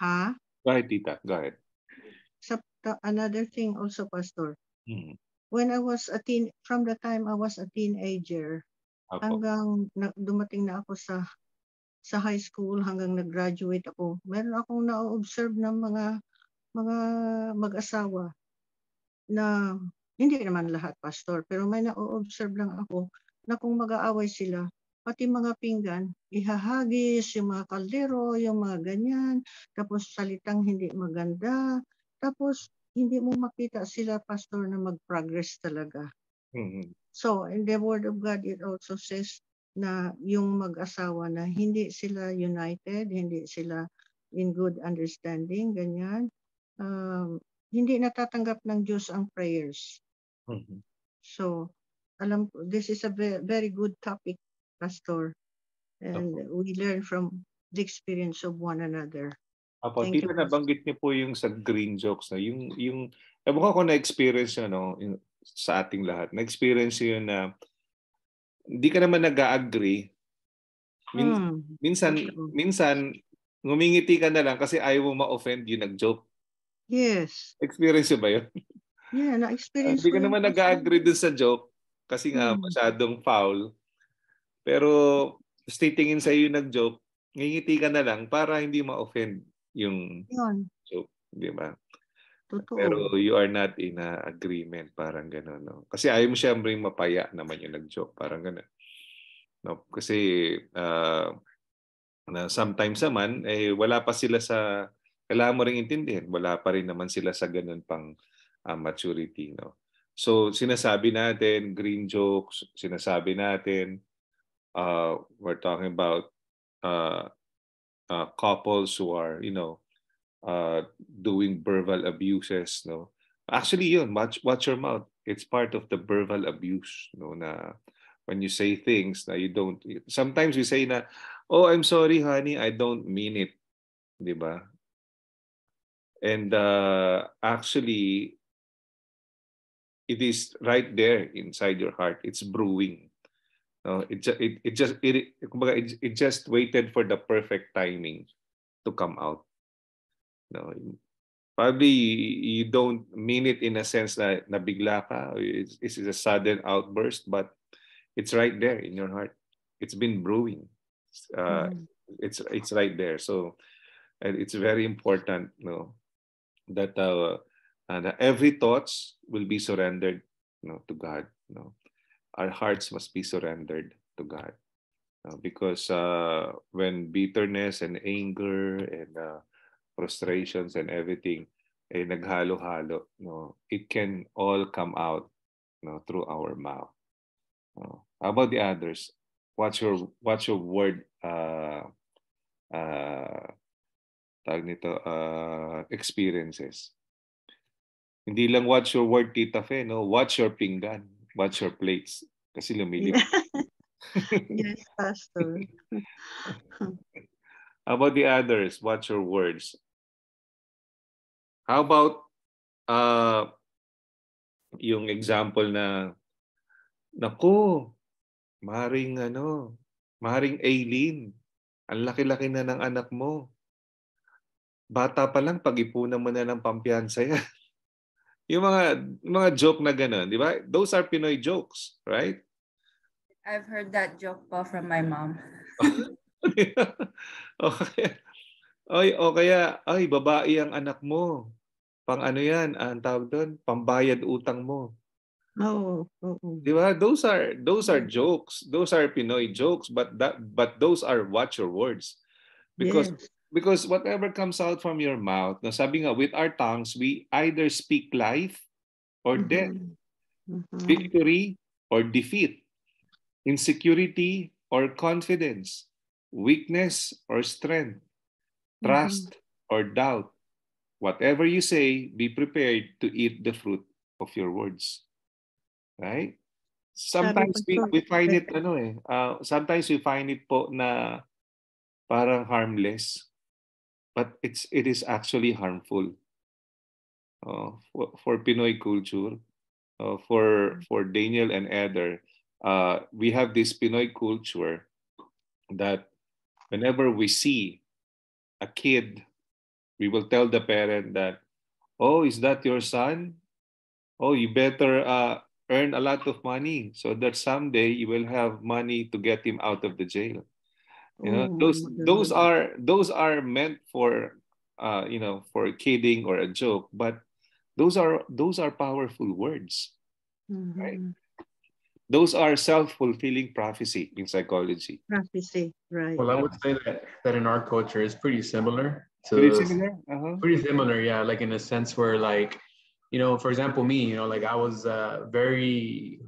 Speaker 15: ha?
Speaker 2: Go ahead, tita. Go ahead.
Speaker 15: Sa, ta- another thing also, Pastor.
Speaker 2: Mm.
Speaker 15: When I was a teen, from the time I was a teenager,
Speaker 2: Opo.
Speaker 15: hanggang na, dumating na ako sa sa high school hanggang nag-graduate ako, meron akong na-observe ng mga mga mag-asawa na hindi naman lahat pastor, pero may na-observe lang ako na kung mag-aaway sila, pati mga pinggan, ihahagis yung mga kaldero, yung mga ganyan, tapos salitang hindi maganda, tapos hindi mo makita sila pastor na mag-progress talaga.
Speaker 2: Mhm.
Speaker 15: So, in the Word of God, it also says na yung mag-asawa na hindi sila united, hindi sila in good understanding, ganyan. Um, hindi natatanggap ng Diyos ang prayers.
Speaker 2: Mhm.
Speaker 15: So, alam ko, this is a ve- very good topic, Pastor. And we learn from the experience of one another.
Speaker 2: Apo,
Speaker 15: Thank you,
Speaker 2: tita,
Speaker 15: Pastor.
Speaker 2: nabanggit niyo po yung sa green jokes na yung yung ewan ko kung na-experience yun, no, yung- sa ating lahat. Na-experience yun na hindi ka naman nag-agree. Min-
Speaker 15: Hmm.
Speaker 2: minsan, minsan, ngumingiti ka na lang kasi ayaw mo ma-offend yung nag-joke.
Speaker 15: Yes.
Speaker 2: Experience yun ba yun?
Speaker 15: Yeah, na-experience
Speaker 2: Hindi ka naman nag-agree dun sa joke kasi nga
Speaker 15: Hmm.
Speaker 2: masyadong foul. Pero titingin sa iyo nag-joke, ngingiti ka na lang para hindi ma-offend yung
Speaker 15: Yun.
Speaker 2: joke, di ba?
Speaker 15: Totoo.
Speaker 2: Pero you are not in a agreement, parang gano'n. No? Kasi ayaw mo siyempre mapaya naman yung nag-joke, parang gano'n. No? Kasi uh, na sometimes naman, eh, wala pa sila sa, kailangan mo rin intindihin, wala pa rin naman sila sa ganun pang uh, maturity. No? So sinasabi natin, green jokes, sinasabi natin, uh, we're talking about uh, uh, couples who are, you know, uh, doing verbal abuses, no. Actually, yun, watch, watch your mouth. It's part of the verbal abuse, no, na when you say things na you don't, sometimes you say na, oh, I'm sorry, honey, I don't mean it. Di ba? And uh, actually, it is right there inside your heart. It's brewing. No, it, ju- it, it just it, it, it just waited for the perfect timing to come out. No, probably you don't mean it in a sense that nabigla ka, it's, it's a sudden outburst, but it's right there in your heart. It's been brewing. Uh,
Speaker 15: Mhm.
Speaker 2: It's it's right there. So, and it's very important, no, that uh, and uh, every thoughts will be surrendered you know, to God. You know. Our hearts must be surrendered to God. Uh, because uh, when bitterness and anger and uh, frustrations and everything eh, naghalo-halo, no, it can all come out no, through our mouth. No. How about the others? What's your what's your word uh, uh, tawag nito, uh, experiences? Hindi lang watch your word, Tita Fe, no? Watch your pinggan, watch your plates. Kasi lumilip. [LAUGHS]
Speaker 15: yes, Pastor. [LAUGHS]
Speaker 2: How about the others? Watch your words. How about uh, yung example na, naku, maring ano, maring Aileen, ang laki-laki na ng anak mo. Bata pa lang, pag-ipunan mo na ng pampiyansa yan. [LAUGHS] yung mga mga joke na gano'n, di ba? Those are Pinoy jokes, right?
Speaker 17: I've heard that joke po from my mom. [LAUGHS]
Speaker 2: okay. Ay, o kaya, ay, babae ang anak mo. Pang ano yan, ang tawag doon, pambayad utang mo.
Speaker 15: Oo. oo.
Speaker 2: Di ba? Those are those are jokes. Those are Pinoy jokes, but that but those are watch your words. Because
Speaker 15: Yes.
Speaker 2: Because whatever comes out from your mouth, na sabi nga, with our tongues, we either speak life or death,
Speaker 15: Mhm.
Speaker 2: victory or defeat, insecurity or confidence, weakness or strength, trust or doubt. Whatever you say, be prepared to eat the fruit of your words. Right? Sometimes we, we find it [LAUGHS] ano eh, uh, sometimes we find it po na parang harmless but it's it is actually harmful uh, for, for Pinoy culture uh, for for Daniel and Eder uh, we have this Pinoy culture that whenever we see a kid we will tell the parent that oh is that your son? Oh you better uh, earn a lot of money so that someday you will have money to get him out of the jail you know
Speaker 15: Oh,
Speaker 2: those those are those are meant for uh you know for kidding or a joke but those are those are powerful words
Speaker 15: Mhm.
Speaker 2: those are self-fulfilling prophecy in psychology
Speaker 15: Prophecy, right.
Speaker 18: Well, I would say that that in our culture is pretty similar to
Speaker 2: Pretty similar? Uh-huh.
Speaker 18: pretty similar, yeah. Like in a sense where like, you know, for example, me, you know, like I was uh, very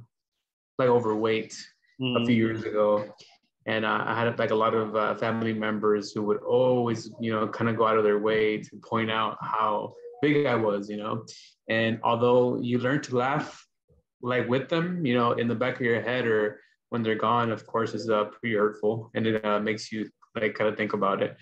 Speaker 18: like overweight a few years ago, and uh, I had like a lot of uh, family members who would always, you know, kind of go out of their way to point out how big I was, you know. And although you learn to laugh like with them, you know, in the back of your head or when they're gone, of course, is uh, pretty hurtful, and it uh, makes you like kind of think about it,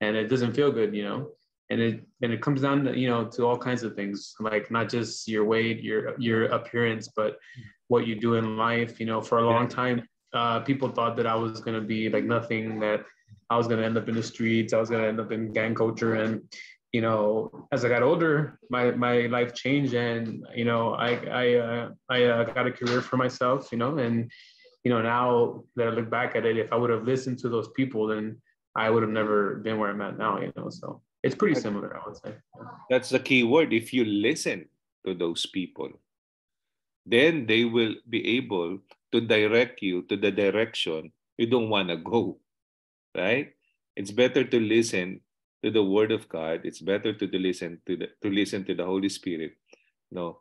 Speaker 18: and it doesn't feel good, you know. And it and it comes down, to, you know, to all kinds of things, like not just your weight, your your appearance, but what you do in life. You know, for a long time, uh, people thought that I was gonna be like nothing, that I was gonna end up in the streets, I was gonna end up in gang culture, and you know, as I got older, my my life changed, and you know, I I uh, I uh, got a career for myself, you know, and you know, now that I look back at it, if I would have listened to those people, then I would have never been where I'm at now, you know. So it's pretty similar, I would say.
Speaker 2: That's the key word. If you listen to those people, then they will be able to direct you to the direction you don't want to go. Right? It's better to listen to the word of God. It's better to listen to the to listen to the Holy Spirit. No,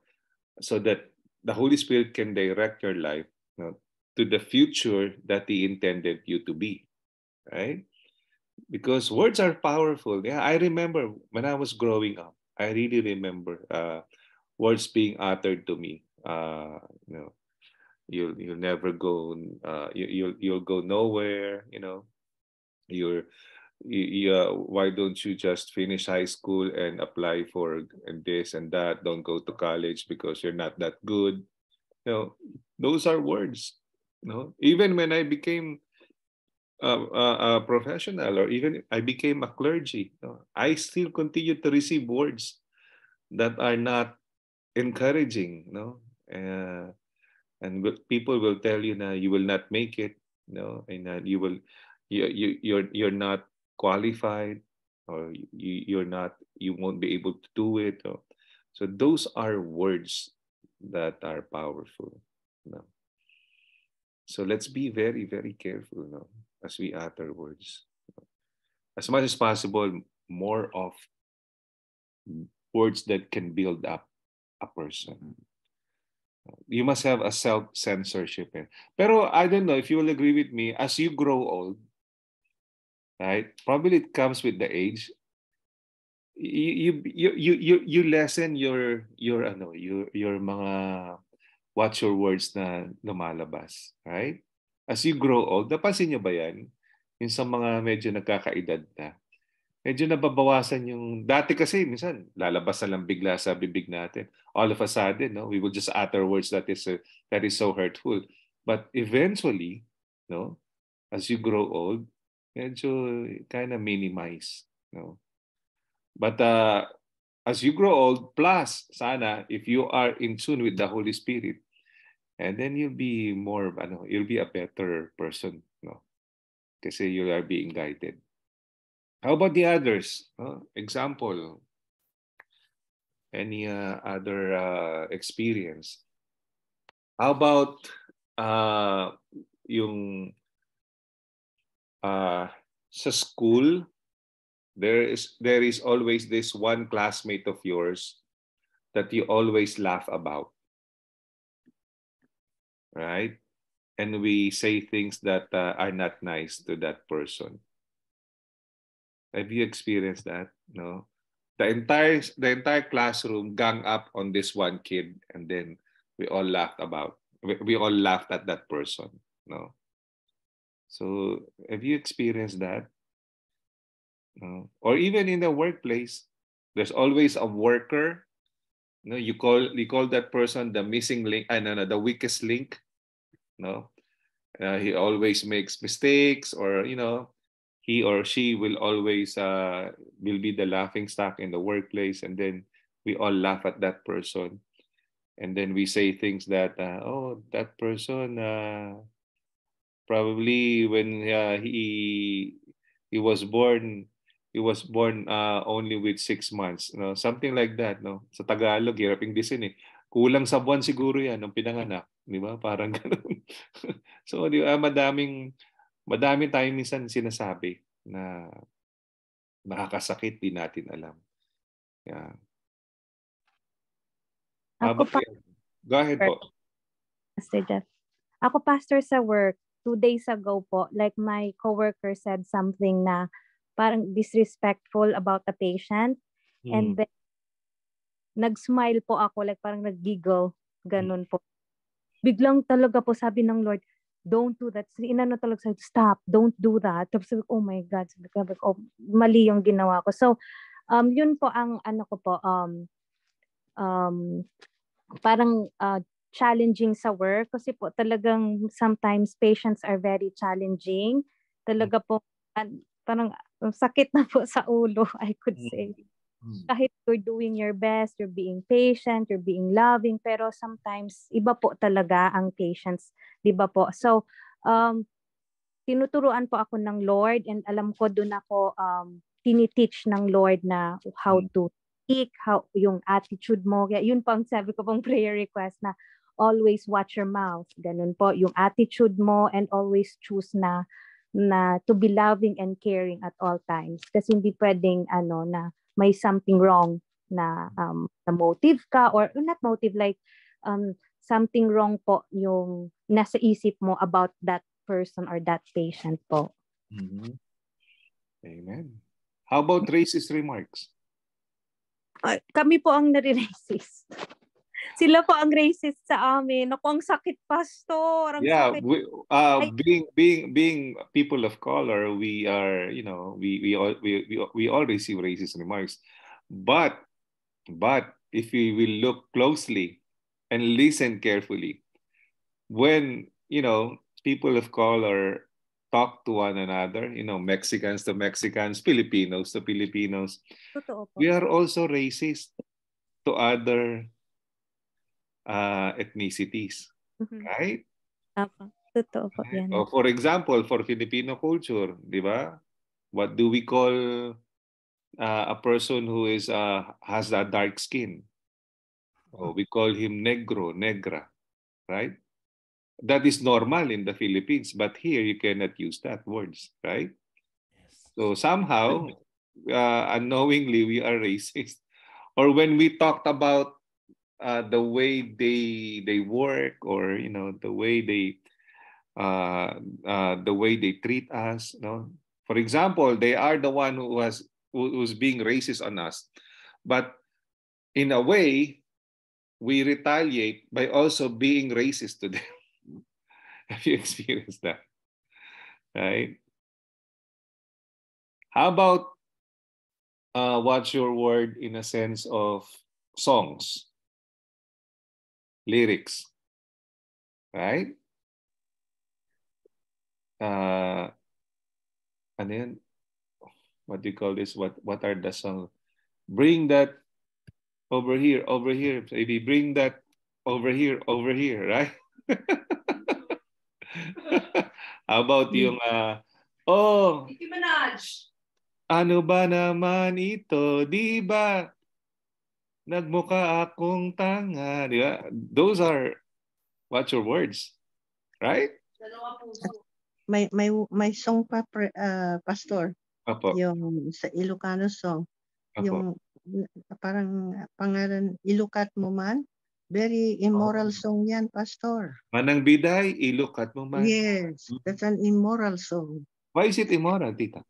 Speaker 2: so that the Holy Spirit can direct your life no, to the future that He intended you to be. Right? because words are powerful. Yeah, I remember when I was growing up, I really remember uh, words being uttered to me. Uh, you know, you'll you'll never go. Uh, you you'll you'll go nowhere. You know, you're. You, uh, why don't you just finish high school and apply for this and that? Don't go to college because you're not that good. You know, those are words. You know, even when I became a, a, a professional or even I became a clergy, you know, I still continue to receive words that are not encouraging, you know, uh, and people will tell you now you will not make it, you know, and you will, you, you you're you're not qualified, or you you're not you won't be able to do it. Or, So those are words that are powerful. No? So let's be very, very careful no? as we utter words. As much as possible, more of words that can build up a person. You must have a self-censorship. Eh. Pero I don't know if you will agree with me, as you grow old, right? Probably it comes with the age. You you you you you lessen your your ano your your mga watch your words na lumalabas, right? As you grow old, napansin niyo ba yan? Yung sa mga medyo nagkakaedad na medyo nababawasan yung dati kasi minsan lalabas na lang bigla sa bibig natin. All of a sudden no we will just utter words that is uh, that is so hurtful. But eventually no as you grow old medyo kind of minimize no. But uh, as you grow old plus sana if you are in tune with the holy spirit and then you'll be more ano you'll be a better person no. Kasi you are being guided How about the others? Uh, example, any uh, other uh, experience? How about uh, yung uh, sa school, there is there is always this one classmate of yours that you always laugh about. Right? And we say things that uh, are not nice to that person. Have you experienced that? No. The entire the entire classroom gang up on this one kid, and then we all laughed about. We, we all laughed at that person. No. So have you experienced that? No. Or even in the workplace, there's always a worker. No, you call you call that person the missing link. I uh, no, no, the weakest link. No, uh, he always makes mistakes, or you know, he or she will always uh, will be the laughing stock in the workplace and then we all laugh at that person. And then we say things that uh, oh that person uh, probably when uh, he he was born he was born uh, only with six months no something like that no? Sa Tagalog hirap Inglesin eh. Kulang sa buwan siguro yan nung pinanganak di ba? Parang [LAUGHS] ganun. So di ba madaming madami tayong minsan sinasabi na nakakasakit, di natin alam. Yeah.
Speaker 12: Ako pa,
Speaker 2: Go ahead po.
Speaker 12: Pastor Jeff. Ako, pastor sa work, two days ago po, like my coworker said something na parang disrespectful about the patient.
Speaker 2: Hmm.
Speaker 12: And then, nag-smile po ako, like parang nag-giggle, ganun po. Biglang talaga po sabi ng Lord, don't do that. Sabi, inano talaga sa stop, don't do that. Tapos sabi oh my God, sabi ko, oh, mali yung ginawa ko. So, um, yun po ang ano ko po, um, um, parang uh, challenging sa work kasi po talagang sometimes patients are very challenging. Talaga po, parang sakit na po sa ulo, I could say. Kahit you're doing your best, you're being patient, you're being loving, pero sometimes iba po talaga ang patience, 'di ba po? So, um tinuturuan po ako ng Lord and alam ko doon ako um tiniteach ng Lord na how to speak, how yung attitude mo. Kaya yun pang sabi ko pang [LAUGHS] prayer request na always watch your mouth. Ganun po yung attitude mo and always choose na na to be loving and caring at all times. Kasi hindi pwedeng ano na may something wrong na um na motive ka or not motive like um something wrong po yung nasa isip mo about that person or that patient po.
Speaker 2: Mm-hmm. Amen. How about racist remarks?
Speaker 12: Uh, kami po ang nare-racist. Sila po ang racist sa amin. Ako ang sakit, pastor. Ang
Speaker 2: yeah,
Speaker 12: sakit.
Speaker 2: we, uh, being being being people of color, we are you know we we all we we, we all receive racist remarks, but but if we will look closely and listen carefully, when you know people of color talk to one another, you know Mexicans to Mexicans, Filipinos to Filipinos, we are also racist to other uh, ethnicities,
Speaker 12: Mhm.
Speaker 2: right?
Speaker 12: Apo. Totoo po yan.
Speaker 2: Oh, for example, for Filipino culture, di ba? What do we call uh, a person who is uh, has a dark skin? Oh, we call him negro, negra, right? That is normal in the Philippines, but here you cannot use that words, right? So somehow, uh, unknowingly, we are [LAUGHS] racist. Or when we talked about uh, the way they they work, or you know, the way they uh, uh, the way they treat us. You know? For example, they are the one who was who was being racist on us, but in a way, we retaliate by also being racist to them. [LAUGHS] Have you experienced that? Right? How about uh, what's your word in a sense of songs, lyrics, right? Uh, and then, what do you call this? What what are the songs? Bring that over here, over here, maybe bring that over here, over here, right? [LAUGHS] How about yung uh, oh,
Speaker 5: Nicki Minaj.
Speaker 2: ano ba naman ito, di ba? Nagmukha akong tanga, di ba? Those are what's your words, right?
Speaker 15: May may may song pa pre, ah, pastor.
Speaker 2: Apo.
Speaker 15: Yung sa Ilocano song.
Speaker 2: Apo.
Speaker 15: Yung parang pangalan Ilukat mo man. Very immoral song yan, pastor.
Speaker 2: Manang biday, ilukat mo man.
Speaker 15: Yes, that's an immoral song.
Speaker 2: Why is it immoral, tita?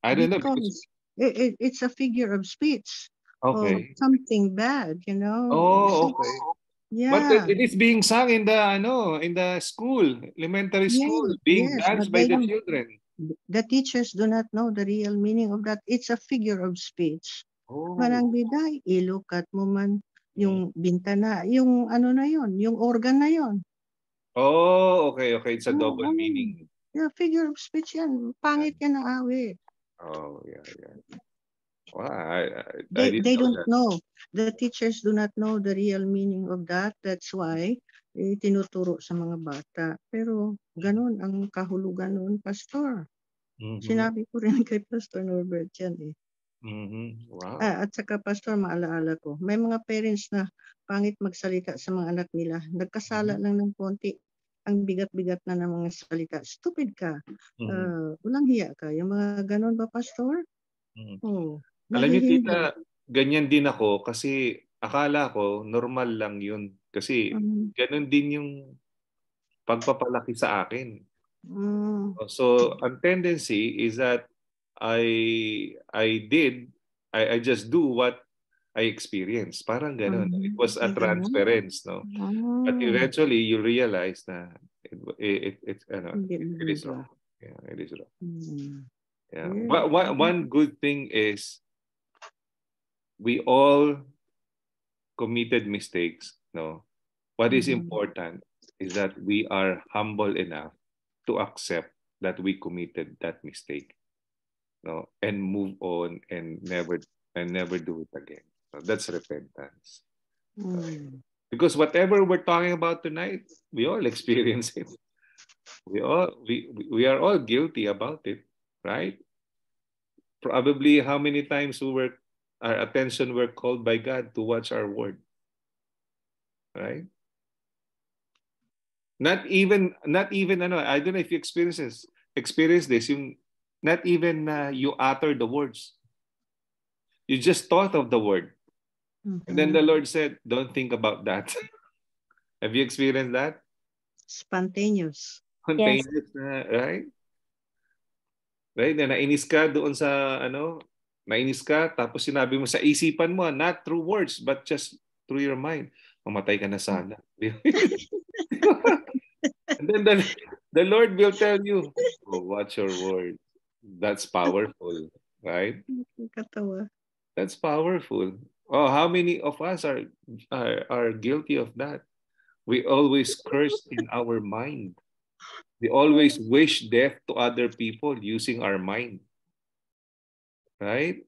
Speaker 2: I don't know. Because,
Speaker 15: Because it, it, it's a figure of speech.
Speaker 2: Okay.
Speaker 15: Of something bad, you know.
Speaker 2: oh, [LAUGHS] okay.
Speaker 15: Yeah.
Speaker 2: But it is being sung in the ano, in the school, elementary school,
Speaker 15: Yes,
Speaker 2: being
Speaker 15: yes,
Speaker 2: danced by the children.
Speaker 15: the teachers do not know the real meaning of that. It's a figure of speech.
Speaker 2: Oh.
Speaker 15: Manang biday, ilukat mo man yung bintana, yung ano na yon, yung organ na yon.
Speaker 2: Oh, okay, okay. It's a
Speaker 15: Oo,
Speaker 2: double
Speaker 15: oo.
Speaker 2: meaning.
Speaker 15: Yeah, figure of speech yan. Pangit yan ang awit.
Speaker 2: Oh, yeah, yeah. Wow, I, I, I
Speaker 15: They,
Speaker 2: didn't
Speaker 15: they
Speaker 2: know
Speaker 15: don't
Speaker 2: that.
Speaker 15: know. The teachers do not know the real meaning of that. That's why eh, tinuturo sa mga bata. Pero ganun ang kahulugan noon, Pastor.
Speaker 2: Mhm.
Speaker 15: Sinabi ko rin [LAUGHS] kay Pastor Norbert yan eh.
Speaker 2: Mhm. Wow.
Speaker 15: Ah, at saka Pastor, maalaala ko, may mga parents na pangit magsalita sa mga anak nila. Nagkasala lang ng konti. Ang bigat-bigat na ng mga salita. Stupid ka.
Speaker 2: Mhm.
Speaker 15: Ah, walang hiya ka. Yung mga ganon ba, Pastor?
Speaker 2: Mhm.
Speaker 15: Oh,
Speaker 2: Alam niyo, tita, ganyan din ako kasi akala ko normal lang yun. Kasi
Speaker 15: Mm.
Speaker 2: ganun din yung pagpapalaki sa akin.
Speaker 15: Mm.
Speaker 2: So, ang tendency is that I I did, I, I just do what I experienced. Parang ganun.
Speaker 15: Mhm.
Speaker 2: It was a transference, no? But
Speaker 15: Ah.
Speaker 2: eventually, you realize na it, it, it, it, ano, it, it is wrong. Yeah, it is wrong.
Speaker 15: Mm.
Speaker 2: Yeah. One, one good thing is we all committed mistakes. No, what is
Speaker 15: Mhm.
Speaker 2: important is that we are humble enough to accept that we committed that mistake. No, and move on and never and never do it again. So that's repentance.
Speaker 15: Mm.
Speaker 2: Because whatever we're talking about tonight, we all experience it. We all we we are all guilty about it, right? Probably how many times we were our attention were called by God to watch our word. Right? Not even not even ano, I don't know if you experience this, experience this, yung not even uh, you utter the words. You just thought of the word. And then the Lord said, Don't think about that. [LAUGHS] Have you experienced that?
Speaker 15: Spontaneous.
Speaker 2: Spontaneous na, right? Right? Na nainis ka doon sa, ano, nainis ka, tapos sinabi mo sa isipan mo, not through words, but just through your mind. Mamatay ka na sana. [LAUGHS] And then the, the Lord will tell you, oh, watch your word. That's powerful, right?
Speaker 15: Katawa.
Speaker 2: That's powerful. Oh, how many of us are, are are guilty of that? We always curse in our mind. We always wish death to other people using our mind. Right?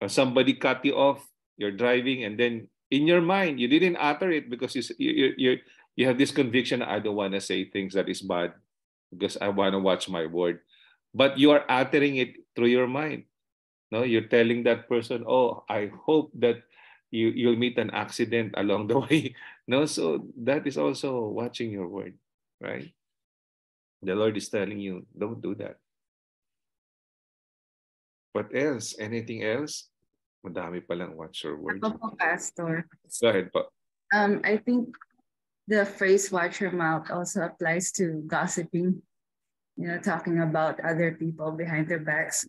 Speaker 2: Or somebody cut you off, you're driving, and then in your mind, you didn't utter it because you, you, you, you, you have this conviction I don't want to say things that is bad because I want to watch my word. But you are uttering it through your mind. No, you're telling that person, "Oh, I hope that you you'll meet an accident [LAUGHS] along the way. No, so that is also watching your word, right? The Lord is telling you, don't do that. What else? Anything else? Madami palang watch your words.
Speaker 9: Ako po, Pastor.
Speaker 2: Go ahead po.
Speaker 9: Um, I think the phrase watch your mouth also applies to gossiping, you know, talking about other people behind their backs.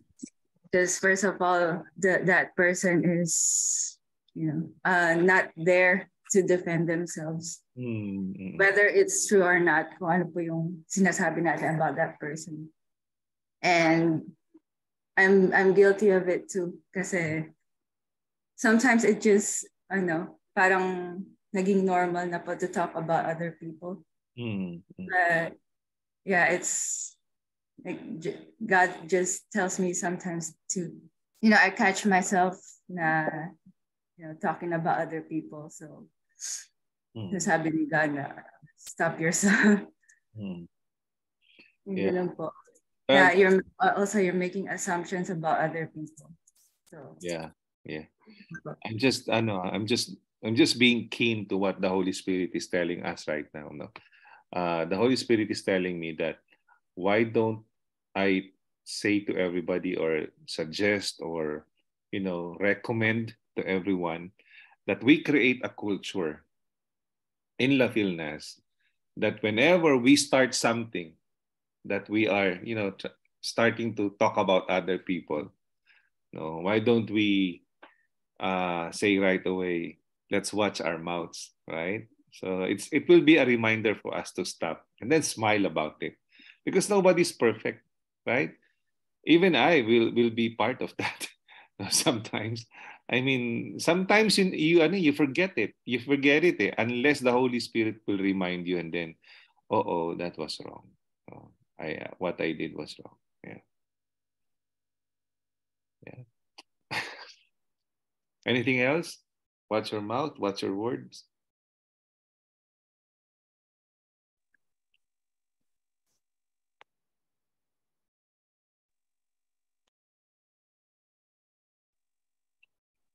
Speaker 9: Because first of all, the, that person is, you know, uh, not there to defend themselves.
Speaker 2: Mm,
Speaker 9: Whether it's true or not, kung ano po yung sinasabi natin about that person. And I'm I'm guilty of it too. Kasi sometimes it just, I ano, parang naging normal na po to talk about other people.
Speaker 2: Mm, mm.
Speaker 9: But yeah, it's like j- God just tells me sometimes to, you know, I catch myself na, you know, talking about other people. So,
Speaker 2: Mm.
Speaker 9: sabi ni God na, stop yourself. [LAUGHS]
Speaker 2: Mm.
Speaker 9: Yung
Speaker 2: Yeah.
Speaker 9: po. Yeah, you're uh, also you're making assumptions about other people. So
Speaker 2: Yeah, yeah. I'm just, i know I'm just, I'm just being keen to what the Holy Spirit is telling us right now. No, uh, the Holy Spirit is telling me that why don't I say to everybody or suggest or you know recommend to everyone that we create a culture in La Filnas that whenever we start something that we are you know starting to talk about other people. No why don't we uh, say right away let's watch our mouths right? So it's it will be a reminder for us to stop and then smile about it because nobody's perfect right? Even i will will be part of [LAUGHS] that [LAUGHS] sometimes. I mean sometimes you you, ano, you forget it. You forget it eh, unless the holy spirit will remind you and then oh oh that was wrong. Oh, i uh, what i did was wrong. Yeah. Yeah. [LAUGHS] Anything else? Watch your mouth? Watch your words?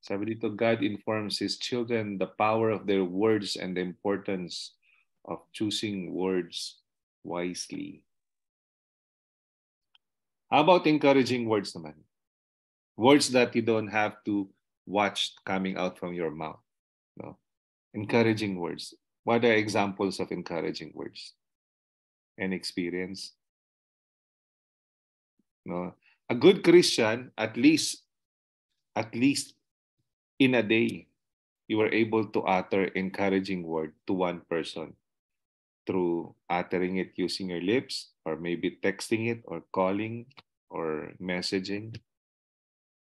Speaker 2: Sabi dito, God informs His children the power of their words and the importance of choosing words wisely. How about encouraging words naman? Words that you don't have to watch coming out from your mouth. No? Encouraging words. What are examples of encouraging words? An experience? No? A good Christian, at least, at least in a day, you were able to utter encouraging word to one person through uttering it using your lips or maybe texting it or calling or messaging.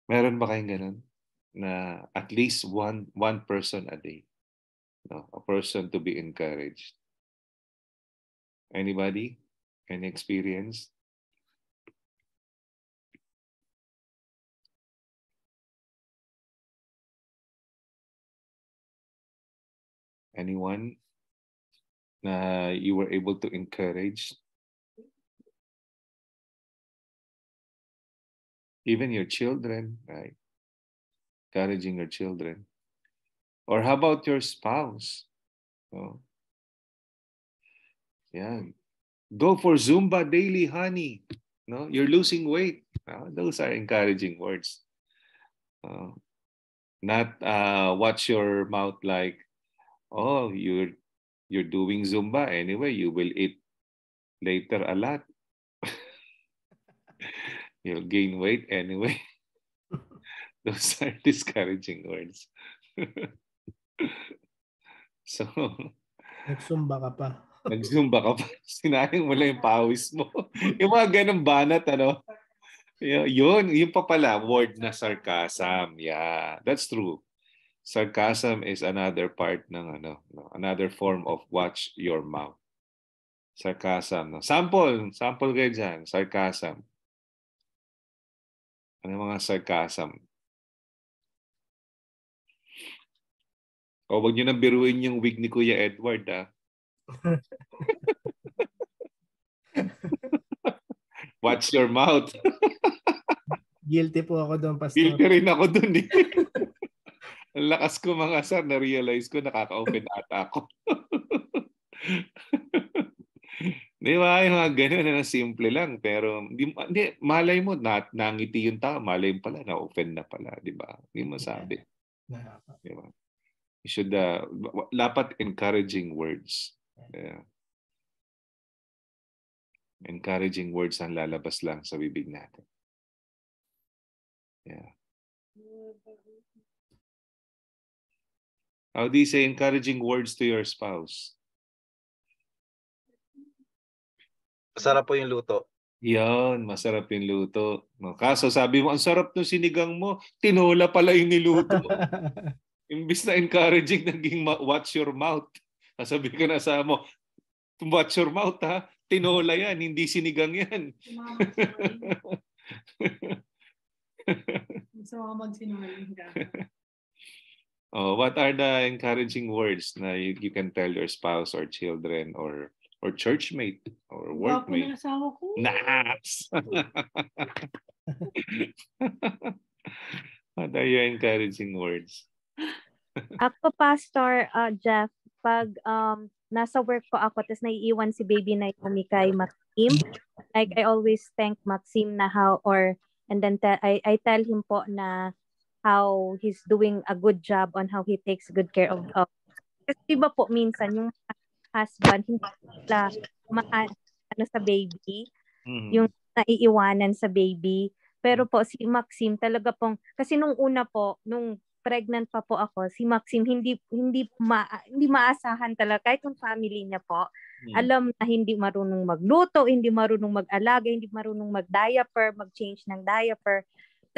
Speaker 2: Meron ba kayong ganun? Na at least one one person a day. No, a person to be encouraged. Anybody? Any experience? Anyone na you were able to encourage? Even your children, right? Encouraging your children. Or how about your spouse? Oh. Yeah. Go for Zumba daily, honey. No, you're losing weight. Ah, those are encouraging words. Uh, not uh, watch your mouth like, oh, you're you're doing Zumba anyway. You will eat later a lot. [LAUGHS] You'll gain weight anyway. [LAUGHS] Those are discouraging words. [LAUGHS] so,
Speaker 8: Nagsumba ka pa.
Speaker 2: Nag-zumba ka pa. Sinayang mo lang yung pawis mo. yung mga ganong banat, ano? Yun, yun pa pala, word na sarcasm. Yeah, that's true. Sarcasm is another part ng ano, no, another form of watch your mouth. Sarcasm. No? Sample, sample kayo dyan, sarcasm. Ano yung mga sarcasm? O wag niyo nang biruin yung wig ni Kuya Edward, ah. [LAUGHS] Watch your mouth.
Speaker 8: Guilty po ako doon, Pastor.
Speaker 2: Guilty rin ako dun eh. [LAUGHS] Ang lakas ko mga sir, na-realize ko nakaka-open ata ako. [LAUGHS] Di ba? Yung mga ganun na simple lang. Pero di, di, malay mo, na, nangiti yung tao, malay mo pala, na-open na pala. Di ba? Hindi mo sabi. Di ba? You should, uh, dapat encouraging words. Yeah. Encouraging words ang lalabas lang sa bibig natin. Yeah. How do you say encouraging words to your spouse?
Speaker 16: Masarap po yung luto.
Speaker 2: Yan, masarap yung luto. No, Kaso sabi mo, ang sarap ng sinigang mo, tinola pala yung niluto. [LAUGHS] Imbis na encouraging, naging ma- watch your mouth. Sasabi ka na sa mo, watch your mouth ha, tinola yan, hindi sinigang yan.
Speaker 5: So, [LAUGHS] magsinungaling ka. [LAUGHS]
Speaker 2: oh, what are the encouraging words na you, you can tell your spouse or children or or churchmate or workmate?
Speaker 5: ng asawa ko.
Speaker 2: Naps! [LAUGHS] what are your encouraging words?
Speaker 12: Ako, Pastor uh, Jeff, pag um, nasa work ko ako, tapos naiiwan si baby na Naomi kay Maxim, like I always thank Maxim na how, or, and then te- I, I tell him po na how he's doing a good job on how he takes good care of, of kasi diba po minsan yung husband hindi sila ma- ano sa baby yung naiiwanan sa baby. Pero po si Maxim talaga pong kasi nung una po nung pregnant pa po ako si Maxim hindi hindi ma, hindi maasahan talaga kahit yung family niya po
Speaker 19: Hmm.
Speaker 12: alam na hindi marunong magluto, hindi marunong mag-alaga, hindi marunong mag-diaper, mag-change ng diaper.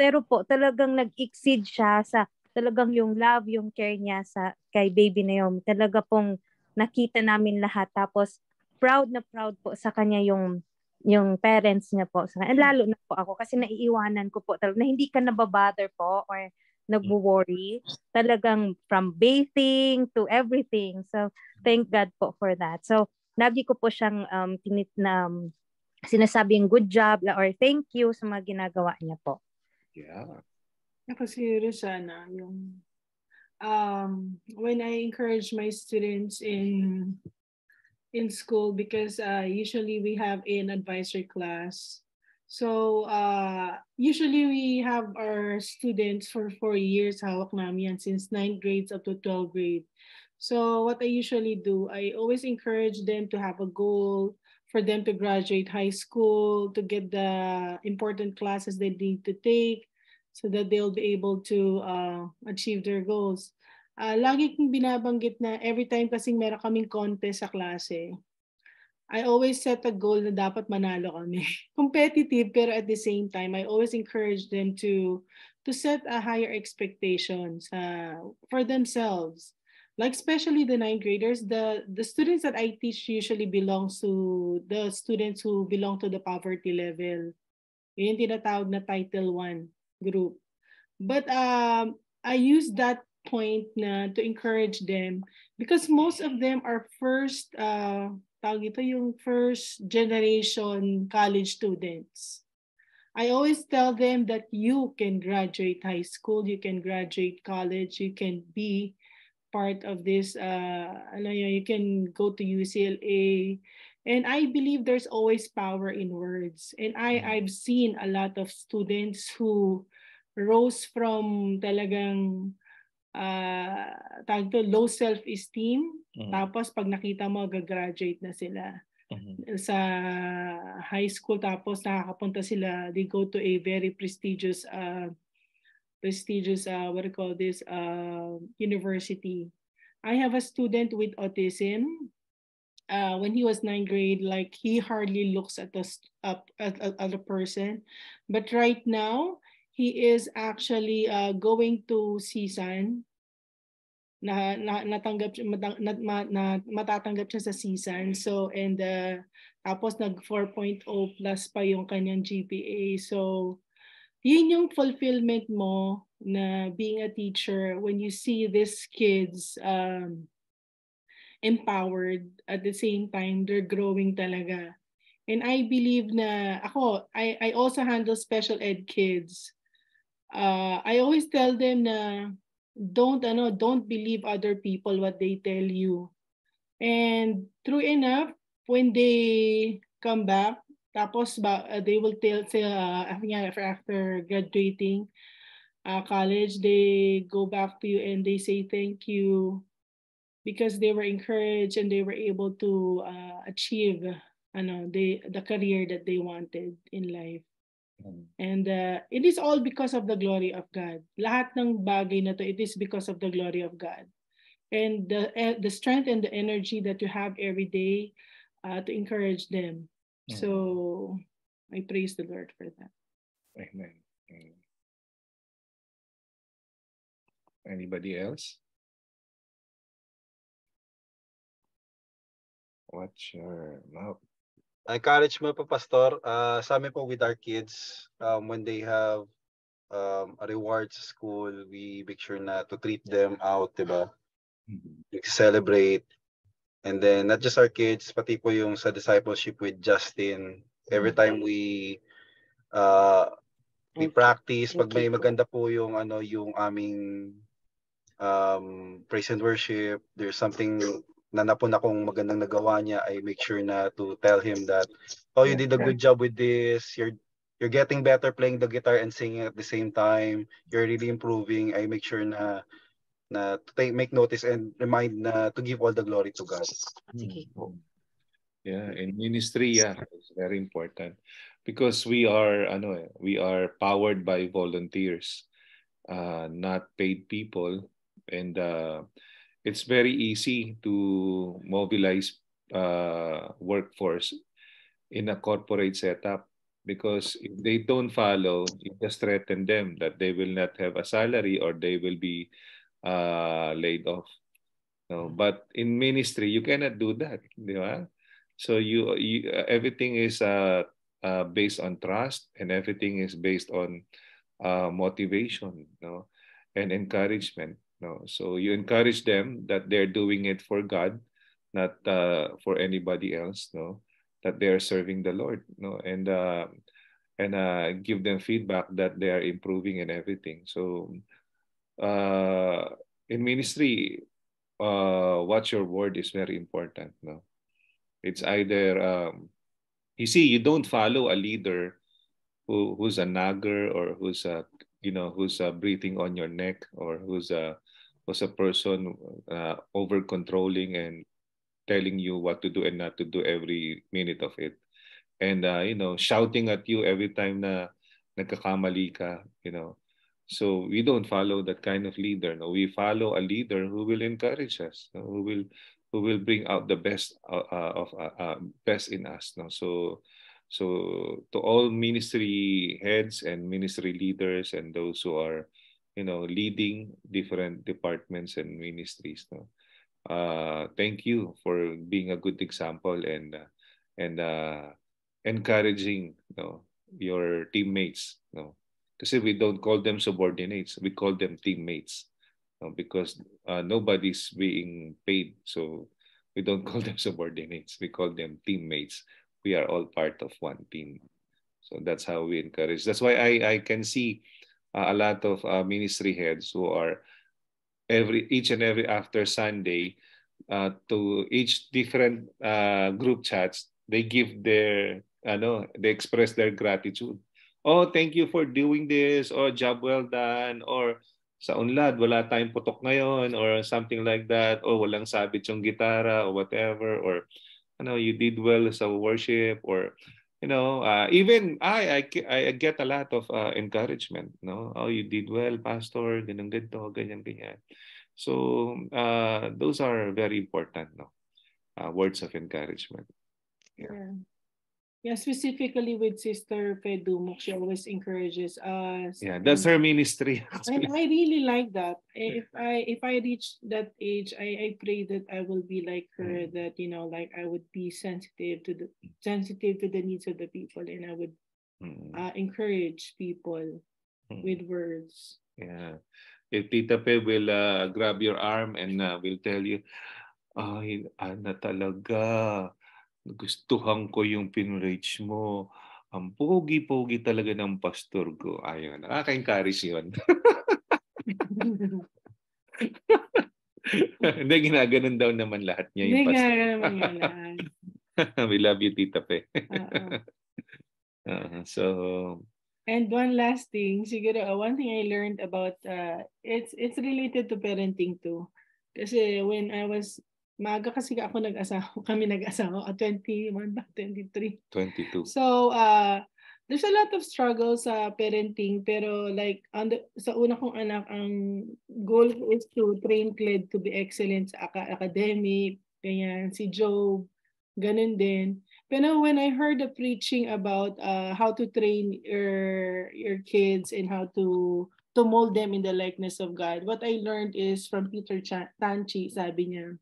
Speaker 12: Pero po talagang nag-exceed siya sa talagang yung love, yung care niya sa kay baby na yun. Talaga pong nakita namin lahat tapos proud na proud po sa kanya yung yung parents niya po sa kanya. Lalo na po ako kasi naiiwanan ko po talaga na hindi ka nababother po or nagwo-worry. Talagang from bathing to everything. So, thank God po for that. So, lagi ko po siyang um, tinit na um, sinasabing good job or thank you sa mga ginagawa niya po.
Speaker 2: Yeah.
Speaker 5: Yung um, when I encourage my students in in school because uh, usually we have an advisory class. So uh, usually we have our students for four years hawak namin since ninth grades up to 12th grade. So what I usually do, I always encourage them to have a goal for them to graduate high school, to get the important classes they need to take, so that they'll be able to uh, achieve their goals. Uh, lagi kong binabanggit na every time kasing meron kaming contest sa klase, I always set a goal na dapat manalo kami. [LAUGHS] Competitive, pero at the same time, I always encourage them to to set a higher expectations uh, for themselves. Like especially the ninth graders, the, the students that I teach usually belongs to the students who belong to the poverty level. Yun yung tinatawag na Title 1 group. But um, I use that point na to encourage them because most of them are first uh, tawag ito yung first generation college students. I always tell them that you can graduate high school, you can graduate college, you can be part of this uh ano you can go to UCLA and I believe there's always power in words and I I've seen a lot of students who rose from talagang uh, tawag to, low self-esteem.
Speaker 19: Mhm.
Speaker 5: Tapos pag nakita mo, gagraduate na sila sa high school. Tapos nakakapunta sila, they go to a very prestigious, uh, prestigious, uh, what do you call this, uh, university. I have a student with autism. Uh, when he was ninth grade, like he hardly looks at us up at, at, at a person, but right now he is actually uh, going to CSUN. Na, na natanggap matang, na, na, matatanggap siya sa CSUN. So and uh, tapos nag 4.0 plus pa yung kanyang GPA. So yun yung fulfillment mo na being a teacher when you see these kids um, empowered at the same time they're growing talaga. And I believe na ako, I, I also handle special ed kids. Uh, I always tell them na don't ano, don't believe other people what they tell you. And true enough, when they come back, tapos ba, uh, they will tell say, uh, after, after graduating uh, college, they go back to you and they say thank you because they were encouraged and they were able to uh, achieve ano, they, the career that they wanted in life. And uh, it is all because of the glory of God. Lahat ng bagay na to, it is because of the glory of God. And the, uh, the strength and the energy that you have every day uh, to encourage them. So I praise the Lord for that.
Speaker 2: Amen. Amen. Anybody else? Watch your mouth.
Speaker 16: encourage mo po, Pastor, uh, sa amin po with our kids, um, when they have um, a reward sa school, we make sure na to treat them out, di ba? Celebrate. And then, not just our kids, pati po yung sa discipleship with Justin. Every time we uh, we practice, pag may maganda po yung ano yung aming um, praise and worship, there's something na napun akong magandang nagawa niya, I make sure na to tell him that, oh, you did a good job with this. You're you're getting better playing the guitar and singing at the same time. You're really improving. I make sure na na to take, make notice and remind na to give all the glory to God.
Speaker 2: Yeah, in ministry, yeah, it's very important. Because we are, ano, eh, we are powered by volunteers, uh, not paid people, and uh, it's very easy to mobilize uh, workforce in a corporate setup. Because if they don't follow, you just threaten them that they will not have a salary or they will be uh, laid off. No, but in ministry, you cannot do that, di ba? So you, you everything is uh, uh, based on trust and everything is based on uh, motivation, no, and encouragement. No, so you encourage them that they're doing it for God, not uh, for anybody else. No, that they are serving the Lord. No, and uh, and uh, give them feedback that they are improving and everything. So uh, in ministry, uh, what your word is very important. No, it's either um, you see you don't follow a leader who who's a nagger or who's a you know who's uh, breathing on your neck or who's a who's a person uh, over controlling and telling you what to do and not to do every minute of it and uh, you know shouting at you every time na nagkakamali ka you know so we don't follow that kind of leader no. We follow a leader who will encourage us no? who will who will bring out the best uh, uh, of uh, uh, best in us no. So so to all ministry heads and ministry leaders and those who are you know leading different departments and ministries no. Uh thank you for being a good example and uh, and uh encouraging you know, your teammates no kasi we don't call them subordinates we call them teammates because uh, nobody's being paid so we don't [LAUGHS] call them subordinates we call them teammates. We are all part of one team. So that's how we encourage. That's why i i can see uh, a lot of uh, ministry heads who are every each and every after sunday uh, to each different uh, group chats they give their I know, they express their gratitude oh thank you for doing this. Or job well done. Or sa unlad wala tayong putok ngayon or something like that. Or walang sabit yung gitara or whatever. Or ano you did well sa worship or you know uh, even I, I I get a lot of uh, encouragement no? Oh you did well pastor ganun ganito ganyan ganyan. So uh, those are very important no? Uh, words of encouragement. Yeah.
Speaker 5: Yeah. Yeah, specifically with Sister Pedumok, she always encourages us.
Speaker 2: yeah that's her ministry [LAUGHS]
Speaker 5: And I really like that. If I if I reach that age, I, I pray that I will be like her, that you know, like I would be sensitive to the sensitive to the needs of the people and I would uh, encourage people with words.
Speaker 2: Yeah. If Tita Pe will uh, grab your arm and uh, will tell you, ay, Ana talaga, gustuhan ko yung pinreach mo. Ang pogi-pogi talaga ng pastor ko. Ayun, nakaka-encourage yun. [LAUGHS] Hindi, ginaganon daw naman lahat niya
Speaker 5: Hindi
Speaker 2: yung pastor.
Speaker 5: naman yun [LAUGHS] lahat.
Speaker 2: We love you, Tita Pe. [LAUGHS] Uh, so,
Speaker 5: And one last thing, siguro uh, one thing I learned about uh, it's it's related to parenting too. Kasi when I was maaga kasi ako nag-asawa, [LAUGHS] kami nag-asawa, ah, 21 ba, 23.
Speaker 2: 22.
Speaker 5: So, uh, there's a lot of struggles sa parenting pero like on the, sa una kong anak ang goal is to train Cled to be excellent sa aka- academic, ganyan si Job, ganun din. Pero when I heard the preaching about uh, how to train your your kids and how to to mold them in the likeness of God, what I learned is from Peter Cha- Tanchi, sabi niya,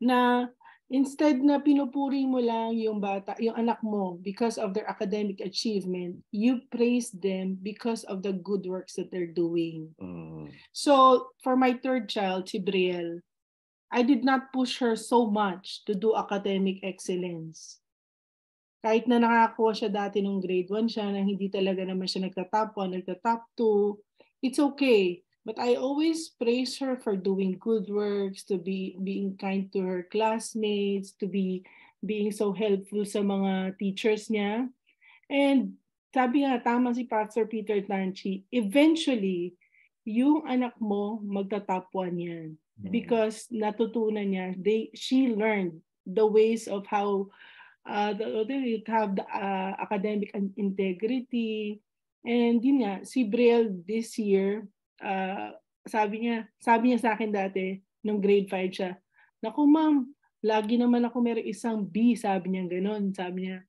Speaker 5: na instead na pinupuri mo lang yung bata, yung anak mo because of their academic achievement, you praise them because of the good works that they're doing.
Speaker 2: mm,
Speaker 5: So, for my third child, si Brielle, I did not push her so much to do academic excellence. Kahit na nakakuha siya dati nung grade 1 siya, na hindi talaga naman siya nagka-top 1, nagka-top 2, it's okay. But I always praise her for doing good works, to be being kind to her classmates, to be being so helpful sa mga teachers niya. And sabi nga, tama si Pastor Peter Tanchi, eventually, yung anak mo magta-top 1 yan. Because natutunan niya, they, she learned the ways of how uh, the, they have the uh, academic in- integrity. And yun nga, si Brielle this year, uh, sabi niya, sabi niya sa akin dati, nung grade 5 siya, Naku ma'am, lagi naman ako meron isang B, sabi niya gano'n, sabi niya.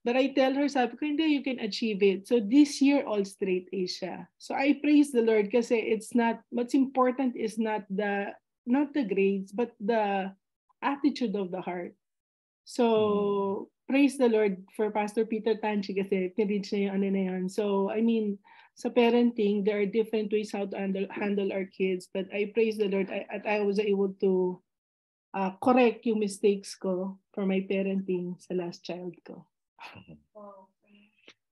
Speaker 5: But I tell her, sabi ko, hindi, you can achieve it. So this year, all straight A siya. So I praise the Lord kasi it's not, what's important is not the, not the grades, but the attitude of the heart. So, praise the Lord for Pastor Peter Tanchi kasi pinreach niya yung ano na yun. So, I mean, sa parenting, there are different ways how to handle, handle our kids. But I praise the Lord I, at I was able to uh, correct yung mistakes ko for my parenting sa last child ko.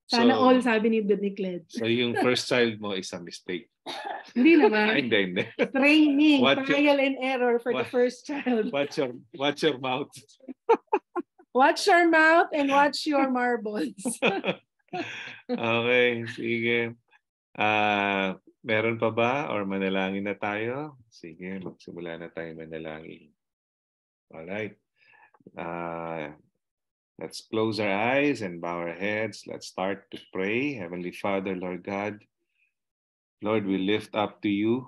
Speaker 5: Sana
Speaker 2: So-
Speaker 5: all sabi ni Ni Cled.
Speaker 2: so yung first child mo is a mistake. [LAUGHS]
Speaker 5: Hindi
Speaker 2: Ay,
Speaker 5: naman.
Speaker 2: hindi, hindi.
Speaker 5: Training,
Speaker 2: What
Speaker 5: trial and error for the
Speaker 2: what-
Speaker 5: first child.
Speaker 2: Watch your, watch your mouth. [LAUGHS]
Speaker 5: Watch your mouth and watch your marbles. [LAUGHS]
Speaker 2: okay, sige. Ah, meron pa ba or manalangin na tayo? Sige, magsimula na tayo manalangin. Alright. Uh, let's close our eyes and bow our heads. Let's start to pray. Heavenly Father, Lord God, Lord, we lift up to you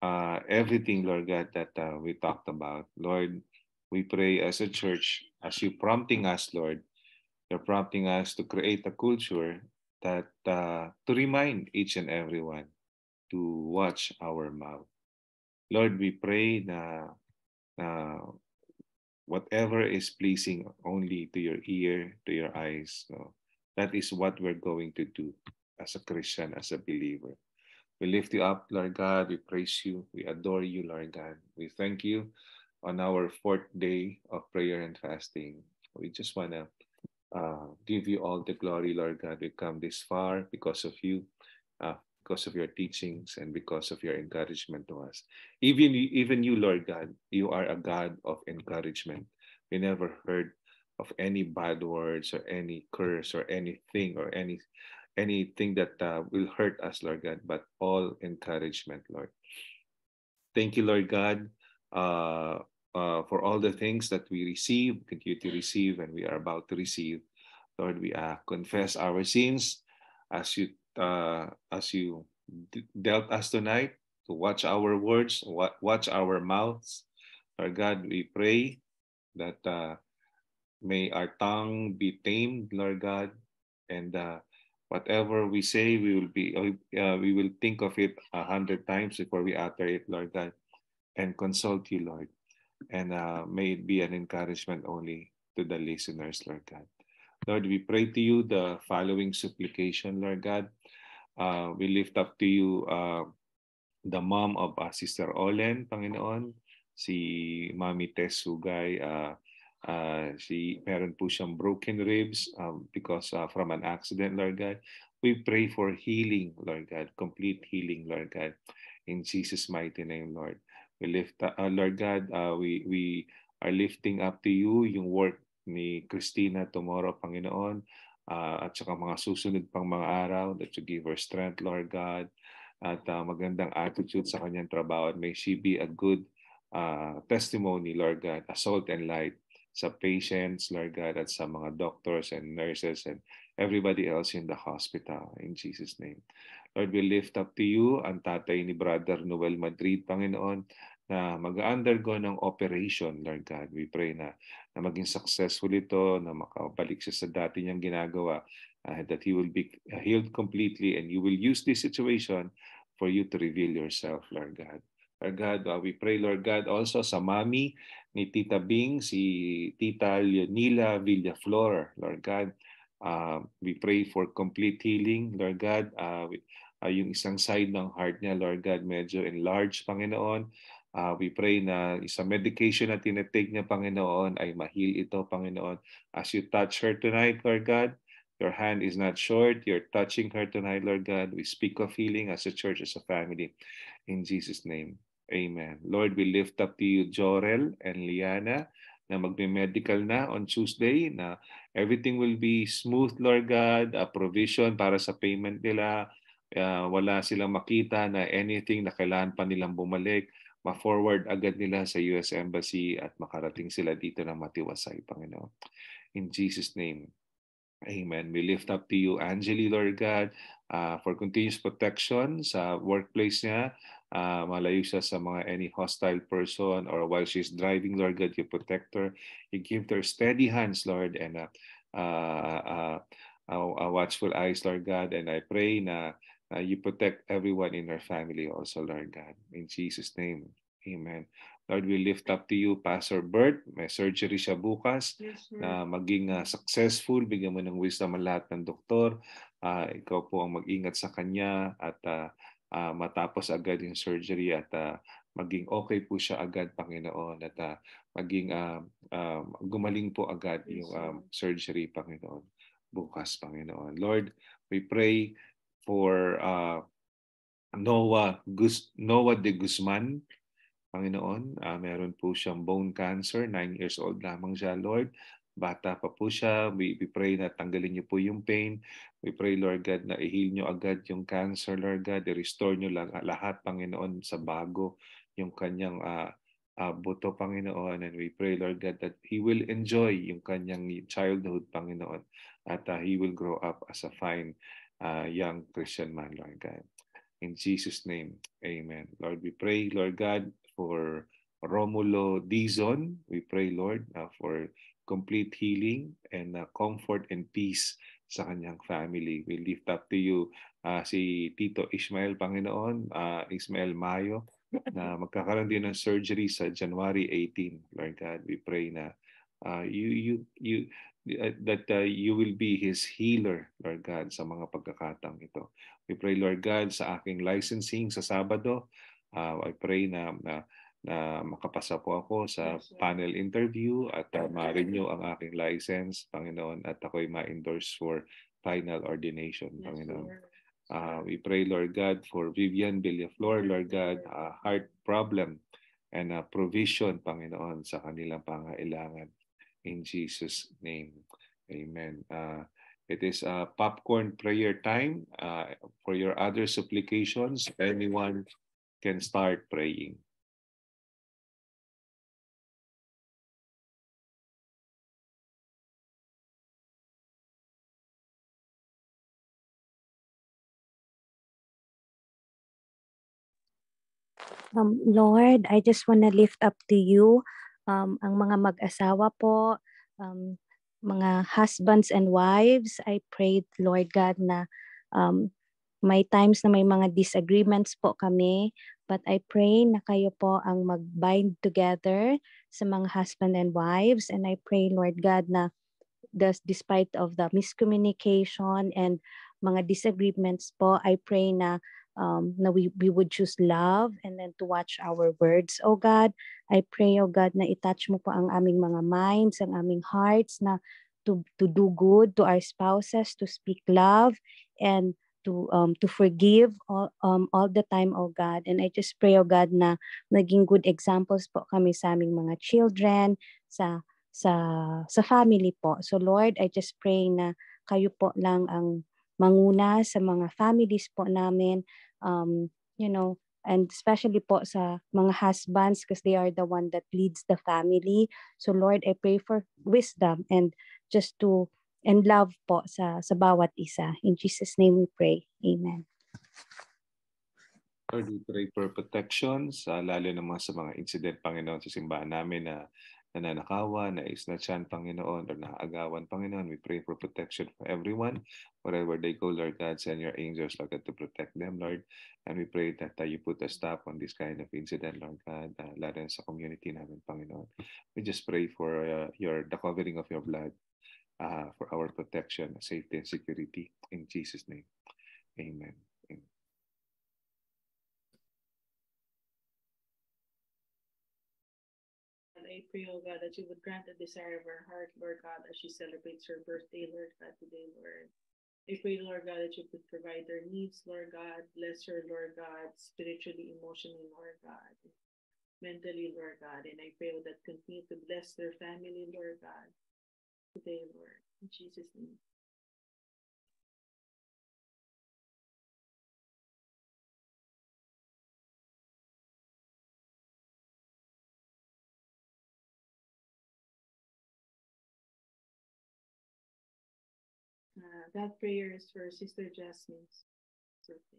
Speaker 2: uh, everything, Lord God, that uh, we talked about. Lord, we pray as a church, as you prompting us, Lord, you're prompting us to create a culture that uh, to remind each and everyone to watch our mouth. Lord, we pray na whatever is pleasing only to your ear, to your eyes, that is what we're going to do as a Christian, as a believer. We lift you up, Lord God. We praise you. We adore you, Lord God. We thank you on our fourth day of prayer and fasting. We just want to uh, give you all the glory, Lord God. We come this far because of you, uh, because of your teachings, and because of your encouragement to us. Even, even you, Lord God, you are a God of encouragement. We never heard of any bad words or any curse or anything or any anything that uh, will hurt us, Lord God, but all encouragement, Lord. Thank you, Lord God, uh, uh, for all the things that we receive, continue to receive, and we are about to receive. Lord, we uh, confess our sins as you uh, as you dealt us tonight to watch our words, wa- watch our mouths. Lord God, we pray that uh, may our tongue be tamed, Lord God, and whatever we say, we will be uh, we will think of it a hundred times before we utter it, Lord God, and consult you, Lord, and uh, may it be an encouragement only to the listeners, Lord God. Lord, we pray to you the following supplication, Lord God. Uh, we lift up to you uh, the mom of uh, Sister Olen, Panginoon, si Mami Tess Sugay, uh, uh, si meron po siyang broken ribs um, because uh, from an accident, Lord God. We pray for healing, Lord God, complete healing, Lord God. In Jesus' mighty name, Lord. We lift, uh, Lord God, uh, we, we are lifting up to you yung work ni Christina tomorrow, Panginoon, uh, at saka mga susunod pang mga araw that you give her strength, Lord God, at uh, magandang attitude sa kanyang trabaho. And may she be a good uh, testimony, Lord God, a salt and light sa patients, Lord God, at sa mga doctors and nurses and everybody else in the hospital. In Jesus' name. Lord, we lift up to you ang tatay ni Brother Noel Madrid, Panginoon, na mag-undergo ng operation, Lord God. We pray na, na maging successful ito, na makabalik siya sa dati niyang ginagawa, uh, that he will be healed completely and you will use this situation for you to reveal yourself, Lord God. Lord God, uh, we pray, Lord God, also sa mami ni Tita Bing, si Tita Leonila Villaflor, Lord God. Uh, we pray for complete healing, Lord God. Uh, uh, yung isang side ng heart niya, Lord God, medyo enlarged, Panginoon. Uh, we pray na isang medication na tinatake niya, Panginoon, ay mahil ito, Panginoon. As you touch her tonight, Lord God, your hand is not short. You're touching her tonight, Lord God. We speak of healing as a church, as a family. In Jesus' name. Amen. Lord, we lift up to you Jorel and Liana na magme-medical na on Tuesday na everything will be smooth, Lord God, a provision para sa payment nila. Uh, wala silang makita na anything na kailangan pa nilang bumalik, ma-forward agad nila sa US Embassy at makarating sila dito na matiwasay, Panginoon. In Jesus' name, Amen. We lift up to you, Angeli, Lord God, uh, for continuous protection sa workplace niya. Uh, malayo siya sa mga any hostile person or while she's driving, Lord God, you protect her. You give her steady hands, Lord, and uh, uh, uh, uh, watchful eyes, Lord God. And I pray na uh, you protect everyone in her family also, Lord God. In Jesus' name, amen. Lord, we lift up to you, Pastor Bert. May surgery siya bukas
Speaker 5: Yes, sir.
Speaker 2: na maging uh, successful. Bigyan mo ng wisdom ang lahat ng doktor. Uh, ikaw po ang mag-ingat sa kanya at uh, uh, matapos agad yung surgery at uh, maging okay po siya agad, Panginoon. At uh, maging uh, uh, gumaling po agad yung um, surgery, Panginoon. Bukas, Panginoon. Lord, we pray for uh, Noah, Gus- Noah de Guzman, Panginoon. Uh, meron po siyang bone cancer. Nine years old lamang siya, Lord. Bata pa po siya. We, we pray na tanggalin niyo po yung pain. We pray, Lord God, na i-heal niyo agad yung cancer, Lord God. I-restore niyo lang lahat, Panginoon, sa bago yung kanyang uh, uh, buto, Panginoon. And we pray, Lord God, that he will enjoy yung kanyang childhood, Panginoon. At uh, he will grow up as a fine uh, young Christian man, Lord God. In Jesus' name, amen. Lord, we pray, Lord God, for Romulo Dizon. We pray, Lord, uh, for complete healing and uh, comfort and peace sa kanyang family. We lift up to you uh, si Tito Ismael Panginoon, uh, Ismael Mayo, na [LAUGHS] magkakaroon din ng surgery sa January 18. Lord God, we pray na uh, you you you uh, that uh, you will be his healer, Lord God, sa mga pagkakataong ito. We pray, Lord God, sa aking licensing sa Sabado, Uh, I pray na, na na makapasa po ako sa panel interview at uh, ma-renew ang aking license, Panginoon, at ako'y ma-endorse for final ordination, Panginoon. Uh, we pray, Lord God, for Vivian Villaflor, Lord God, a heart problem and a provision, Panginoon, sa kanilang pangailangan. In Jesus' name, Amen. Uh, it is a popcorn prayer time. Uh, for your other supplications, anyone can start praying.
Speaker 12: Um, Lord, I just want to lift up to you um, ang mga mag-asawa po, um, mga husbands and wives. I pray, Lord God, na um, may times na may mga disagreements po kami, but I pray na kayo po ang mag-bind together sa mga husband and wives. And I pray, Lord God, na thus, despite of the miscommunication and mga disagreements po, I pray na um, na we, we would choose love and then to watch our words, oh God. I pray, oh God, na itouch mo po ang aming mga minds, ang aming hearts na to, to do good to our spouses, to speak love, and to um to forgive all, um all the time oh God and I just pray oh God na naging good examples po kami sa aming mga children sa sa sa family po so Lord I just pray na kayo po lang ang manguna sa mga families po namin um you know and especially po sa mga husbands because they are the one that leads the family so Lord I pray for wisdom and just to and love po sa sa bawat isa. In Jesus name we pray. Amen.
Speaker 2: Lord, we pray for protection sa lalo naman sa mga incident, Panginoon, sa simbahan namin na nananakawan, na isnatchan, Panginoon, or naagawan, Panginoon. We pray for protection for everyone. Wherever they go, Lord God, send your angels, Lord God, to protect them, Lord. And we pray that uh, you put a stop on this kind of incident, Lord God, uh, lalo sa community namin, Panginoon. We just pray for uh, your the covering of your blood uh, for our protection, safety, and security. In Jesus' name, amen.
Speaker 5: I pray, oh God, that you would grant the desire of her heart, Lord God, as she celebrates her birthday, Lord God, today, Lord. I pray, Lord God, that you would provide her needs, Lord God. Bless her, Lord God, spiritually, emotionally, Lord God, mentally, Lord God. And I pray that continue to bless their family, Lord God, today, Lord. In Jesus' name. That prayer is for Sister Jasmine's birthday.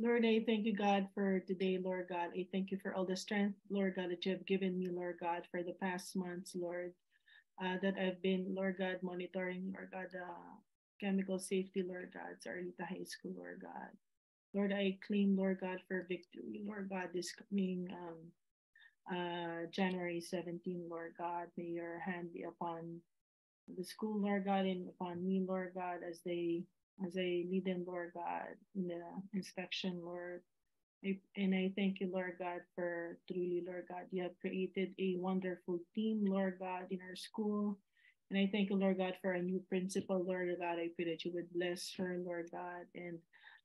Speaker 5: Lord, I thank you, God, for today, Lord God. I thank you for all the strength, Lord God, that you have given me, Lord God, for the past months, Lord, uh, that I've been, Lord God, monitoring, Lord God, uh, chemical safety, Lord God, sa Arlita High School, Lord God. Lord, I claim, Lord God, for victory, Lord God, this coming um, uh, January 17, Lord God. May your hand be upon the school, Lord God, and upon me, Lord God, as they as I lead them, Lord God, in the inspection, Lord. I, and I thank you, Lord God, for truly, Lord God, you have created a wonderful team, Lord God, in our school. And I thank you, Lord God, for a new principal, Lord God. I pray that you would bless her, Lord God, and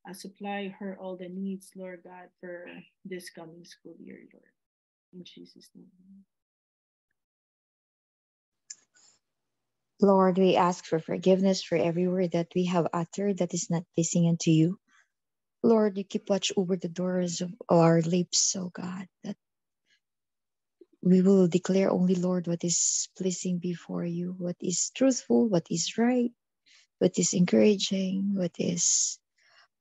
Speaker 5: uh, supply her all the needs, Lord God, for this coming school year, Lord. In Jesus' name.
Speaker 19: Lord, we ask for forgiveness for every word that we have uttered that is not pleasing unto you. Lord, you keep watch over the doors of our lips, oh God, that we will declare only, Lord, what is pleasing before you, what is truthful, what is right, what is encouraging, what is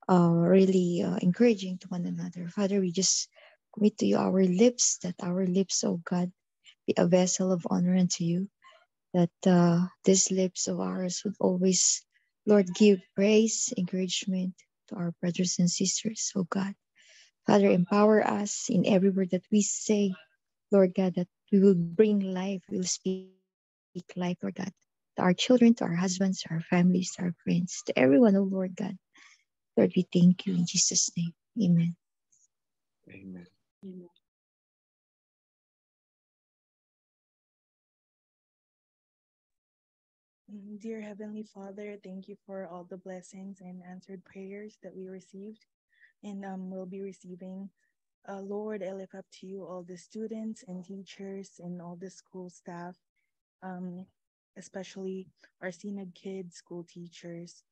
Speaker 19: uh, really uh, encouraging to one another. Father, we just commit to you our lips, that our lips, oh God, be a vessel of honor unto you that uh, these lips of ours would always, Lord, give praise, encouragement to our brothers and sisters, oh God. Father, empower us in every word that we say, Lord God, that we will bring life, we will speak life, Lord God, to our children, to our husbands, to our families, to our friends, to everyone, oh Lord God. Lord, we thank you in Jesus' name. Amen.
Speaker 2: Amen.
Speaker 5: Amen.
Speaker 20: Dear Heavenly Father, thank you for all the blessings and answered prayers that we received and um, will be receiving. Uh, Lord, I lift up to you all the students and teachers and all the school staff, um, especially our senior kids, school teachers,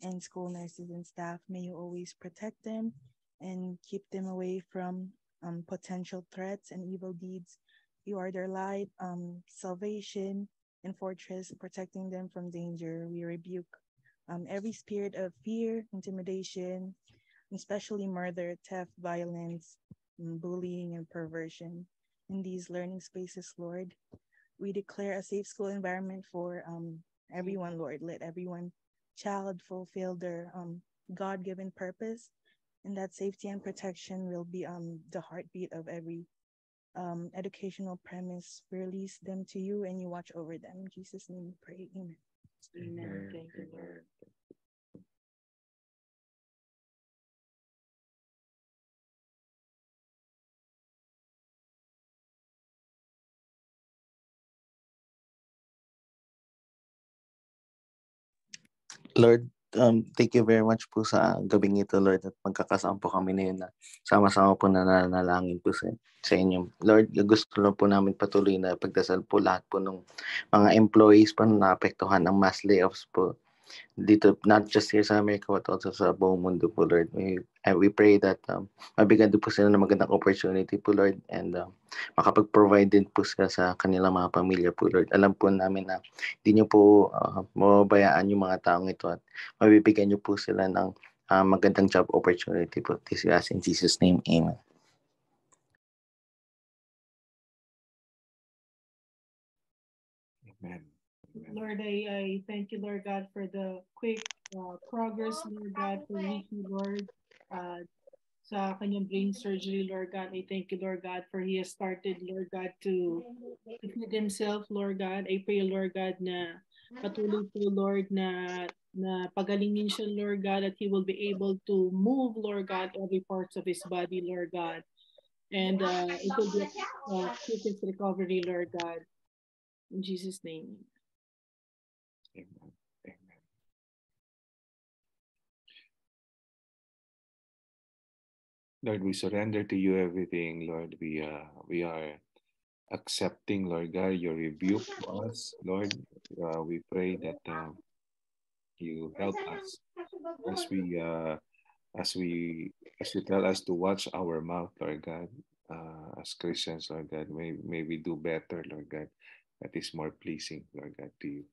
Speaker 20: and school nurses and staff. May you always protect them and keep them away from um, potential threats and evil deeds. You are their light, um, salvation, and fortress, protecting them from danger. We rebuke um, every spirit of fear, intimidation, especially murder, theft, violence, mm, bullying, and perversion in these learning spaces, Lord. We declare a safe school environment for um, everyone, Lord. Let everyone child fulfill their um, God given purpose, and that safety and protection will be um, the heartbeat of every um, educational premise. Release them to you and you watch over them. In Jesus' name we pray. Amen.
Speaker 5: Amen. Amen. Thank you, Lord.
Speaker 21: Lord, um, thank you very much po sa gabing ito, Lord, at magkakasama po kami ngayon na sama-sama po na nanalangin po sa, sa inyo. Lord, gusto lang po namin patuloy na pagdasal po lahat po ng mga employees po na naapektuhan ng mass layoffs po dito, not just here sa America, but also sa buong mundo po, Lord. We, and we pray that um, mabigyan din po sila ng magandang opportunity po, Lord, and um, makapag-provide din po sila sa kanilang mga pamilya po, Lord. Alam po namin na hindi nyo po uh, mababayaan yung mga taong ito at mabibigyan nyo po sila ng uh, magandang job opportunity po. This is in Jesus' name. Amen.
Speaker 5: Lord, I, I thank you, Lord God, for the quick uh, progress, Lord God, for Ricky, Lord, uh, sa kanyang brain surgery, Lord God. I thank you, Lord God, for he has started, Lord God, to feed himself, Lord God. I pray, Lord God, na patuloy po, Lord, na na pagalingin siya, Lord God, that he will be able to move, Lord God, every parts of his body, Lord God. And uh, it will be a uh, quickest recovery, Lord God. In Jesus' name.
Speaker 2: Lord, we surrender to you everything. Lord, we uh, we are accepting, Lord God, your rebuke to us. Lord, uh, we pray that uh, you help us as we uh, as we as you tell us to watch our mouth, Lord God. Uh, as Christians, Lord God, may may we do better, Lord God. That is more pleasing, Lord God, to you.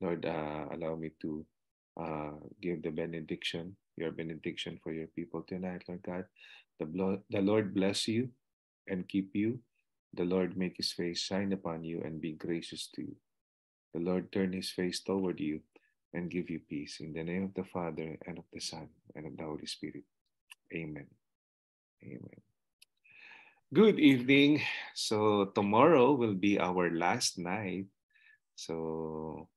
Speaker 2: Lord, uh, allow me to uh, give the benediction, your benediction for your people tonight, Lord God. The, the Lord bless you and keep you. The Lord make his face shine upon you and be gracious to you. The Lord turn his face toward you and give you peace. In the name of the Father and of the Son and of the Holy Spirit. Amen. Amen. Good evening. So tomorrow will be our last night. So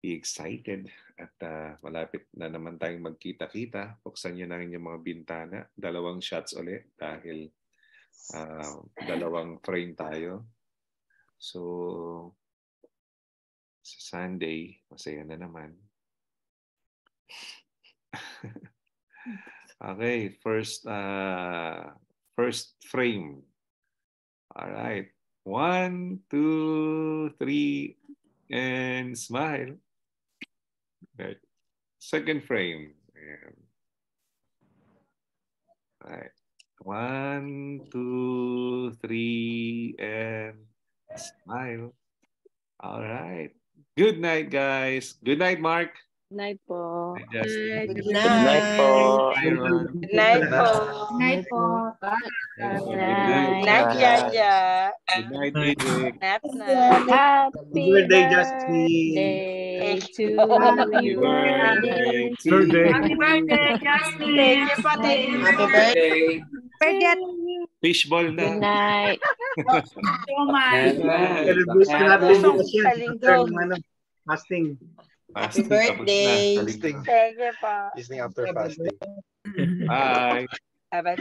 Speaker 2: be excited at uh, malapit na naman tayong magkita-kita. Buksan nyo na rin mga bintana. Dalawang shots ulit dahil uh, dalawang frame tayo. So, sa Sunday, masaya na naman. [LAUGHS] okay, first uh, first frame. All right. One, two, three, and smile. Right. Second frame. Ayan. Right. One, two, three, and smile. All right. Good night, guys. Good night, Mark.
Speaker 12: Night po.
Speaker 2: Hi, Justin.
Speaker 12: Good
Speaker 4: night. Good night po.
Speaker 2: Byron.
Speaker 1: Good night po.
Speaker 10: Good night po.
Speaker 2: Good
Speaker 1: Good night, Jaja.
Speaker 2: Good night, Vivek.
Speaker 1: Nap na.
Speaker 12: Happy
Speaker 8: birthday, Justin.
Speaker 12: Birthday to
Speaker 2: Happy
Speaker 12: you.
Speaker 2: birthday to
Speaker 8: Birthday.
Speaker 10: Happy birthday, Justin.
Speaker 1: Thank you pa, thank you.
Speaker 4: Happy birthday.
Speaker 12: Forget.
Speaker 2: Fishball
Speaker 12: Good
Speaker 2: na.
Speaker 12: night.
Speaker 10: So much.
Speaker 8: Celebrate natin
Speaker 1: Pusong
Speaker 8: bukas yan.
Speaker 1: kalingkod.
Speaker 8: Ng ano, fasting.
Speaker 4: Happy
Speaker 2: Fasting tapos na.
Speaker 4: birthday.
Speaker 16: Listening,
Speaker 1: Thank you pa.
Speaker 16: listening after fasting.
Speaker 2: Bye.
Speaker 1: Bye-bye.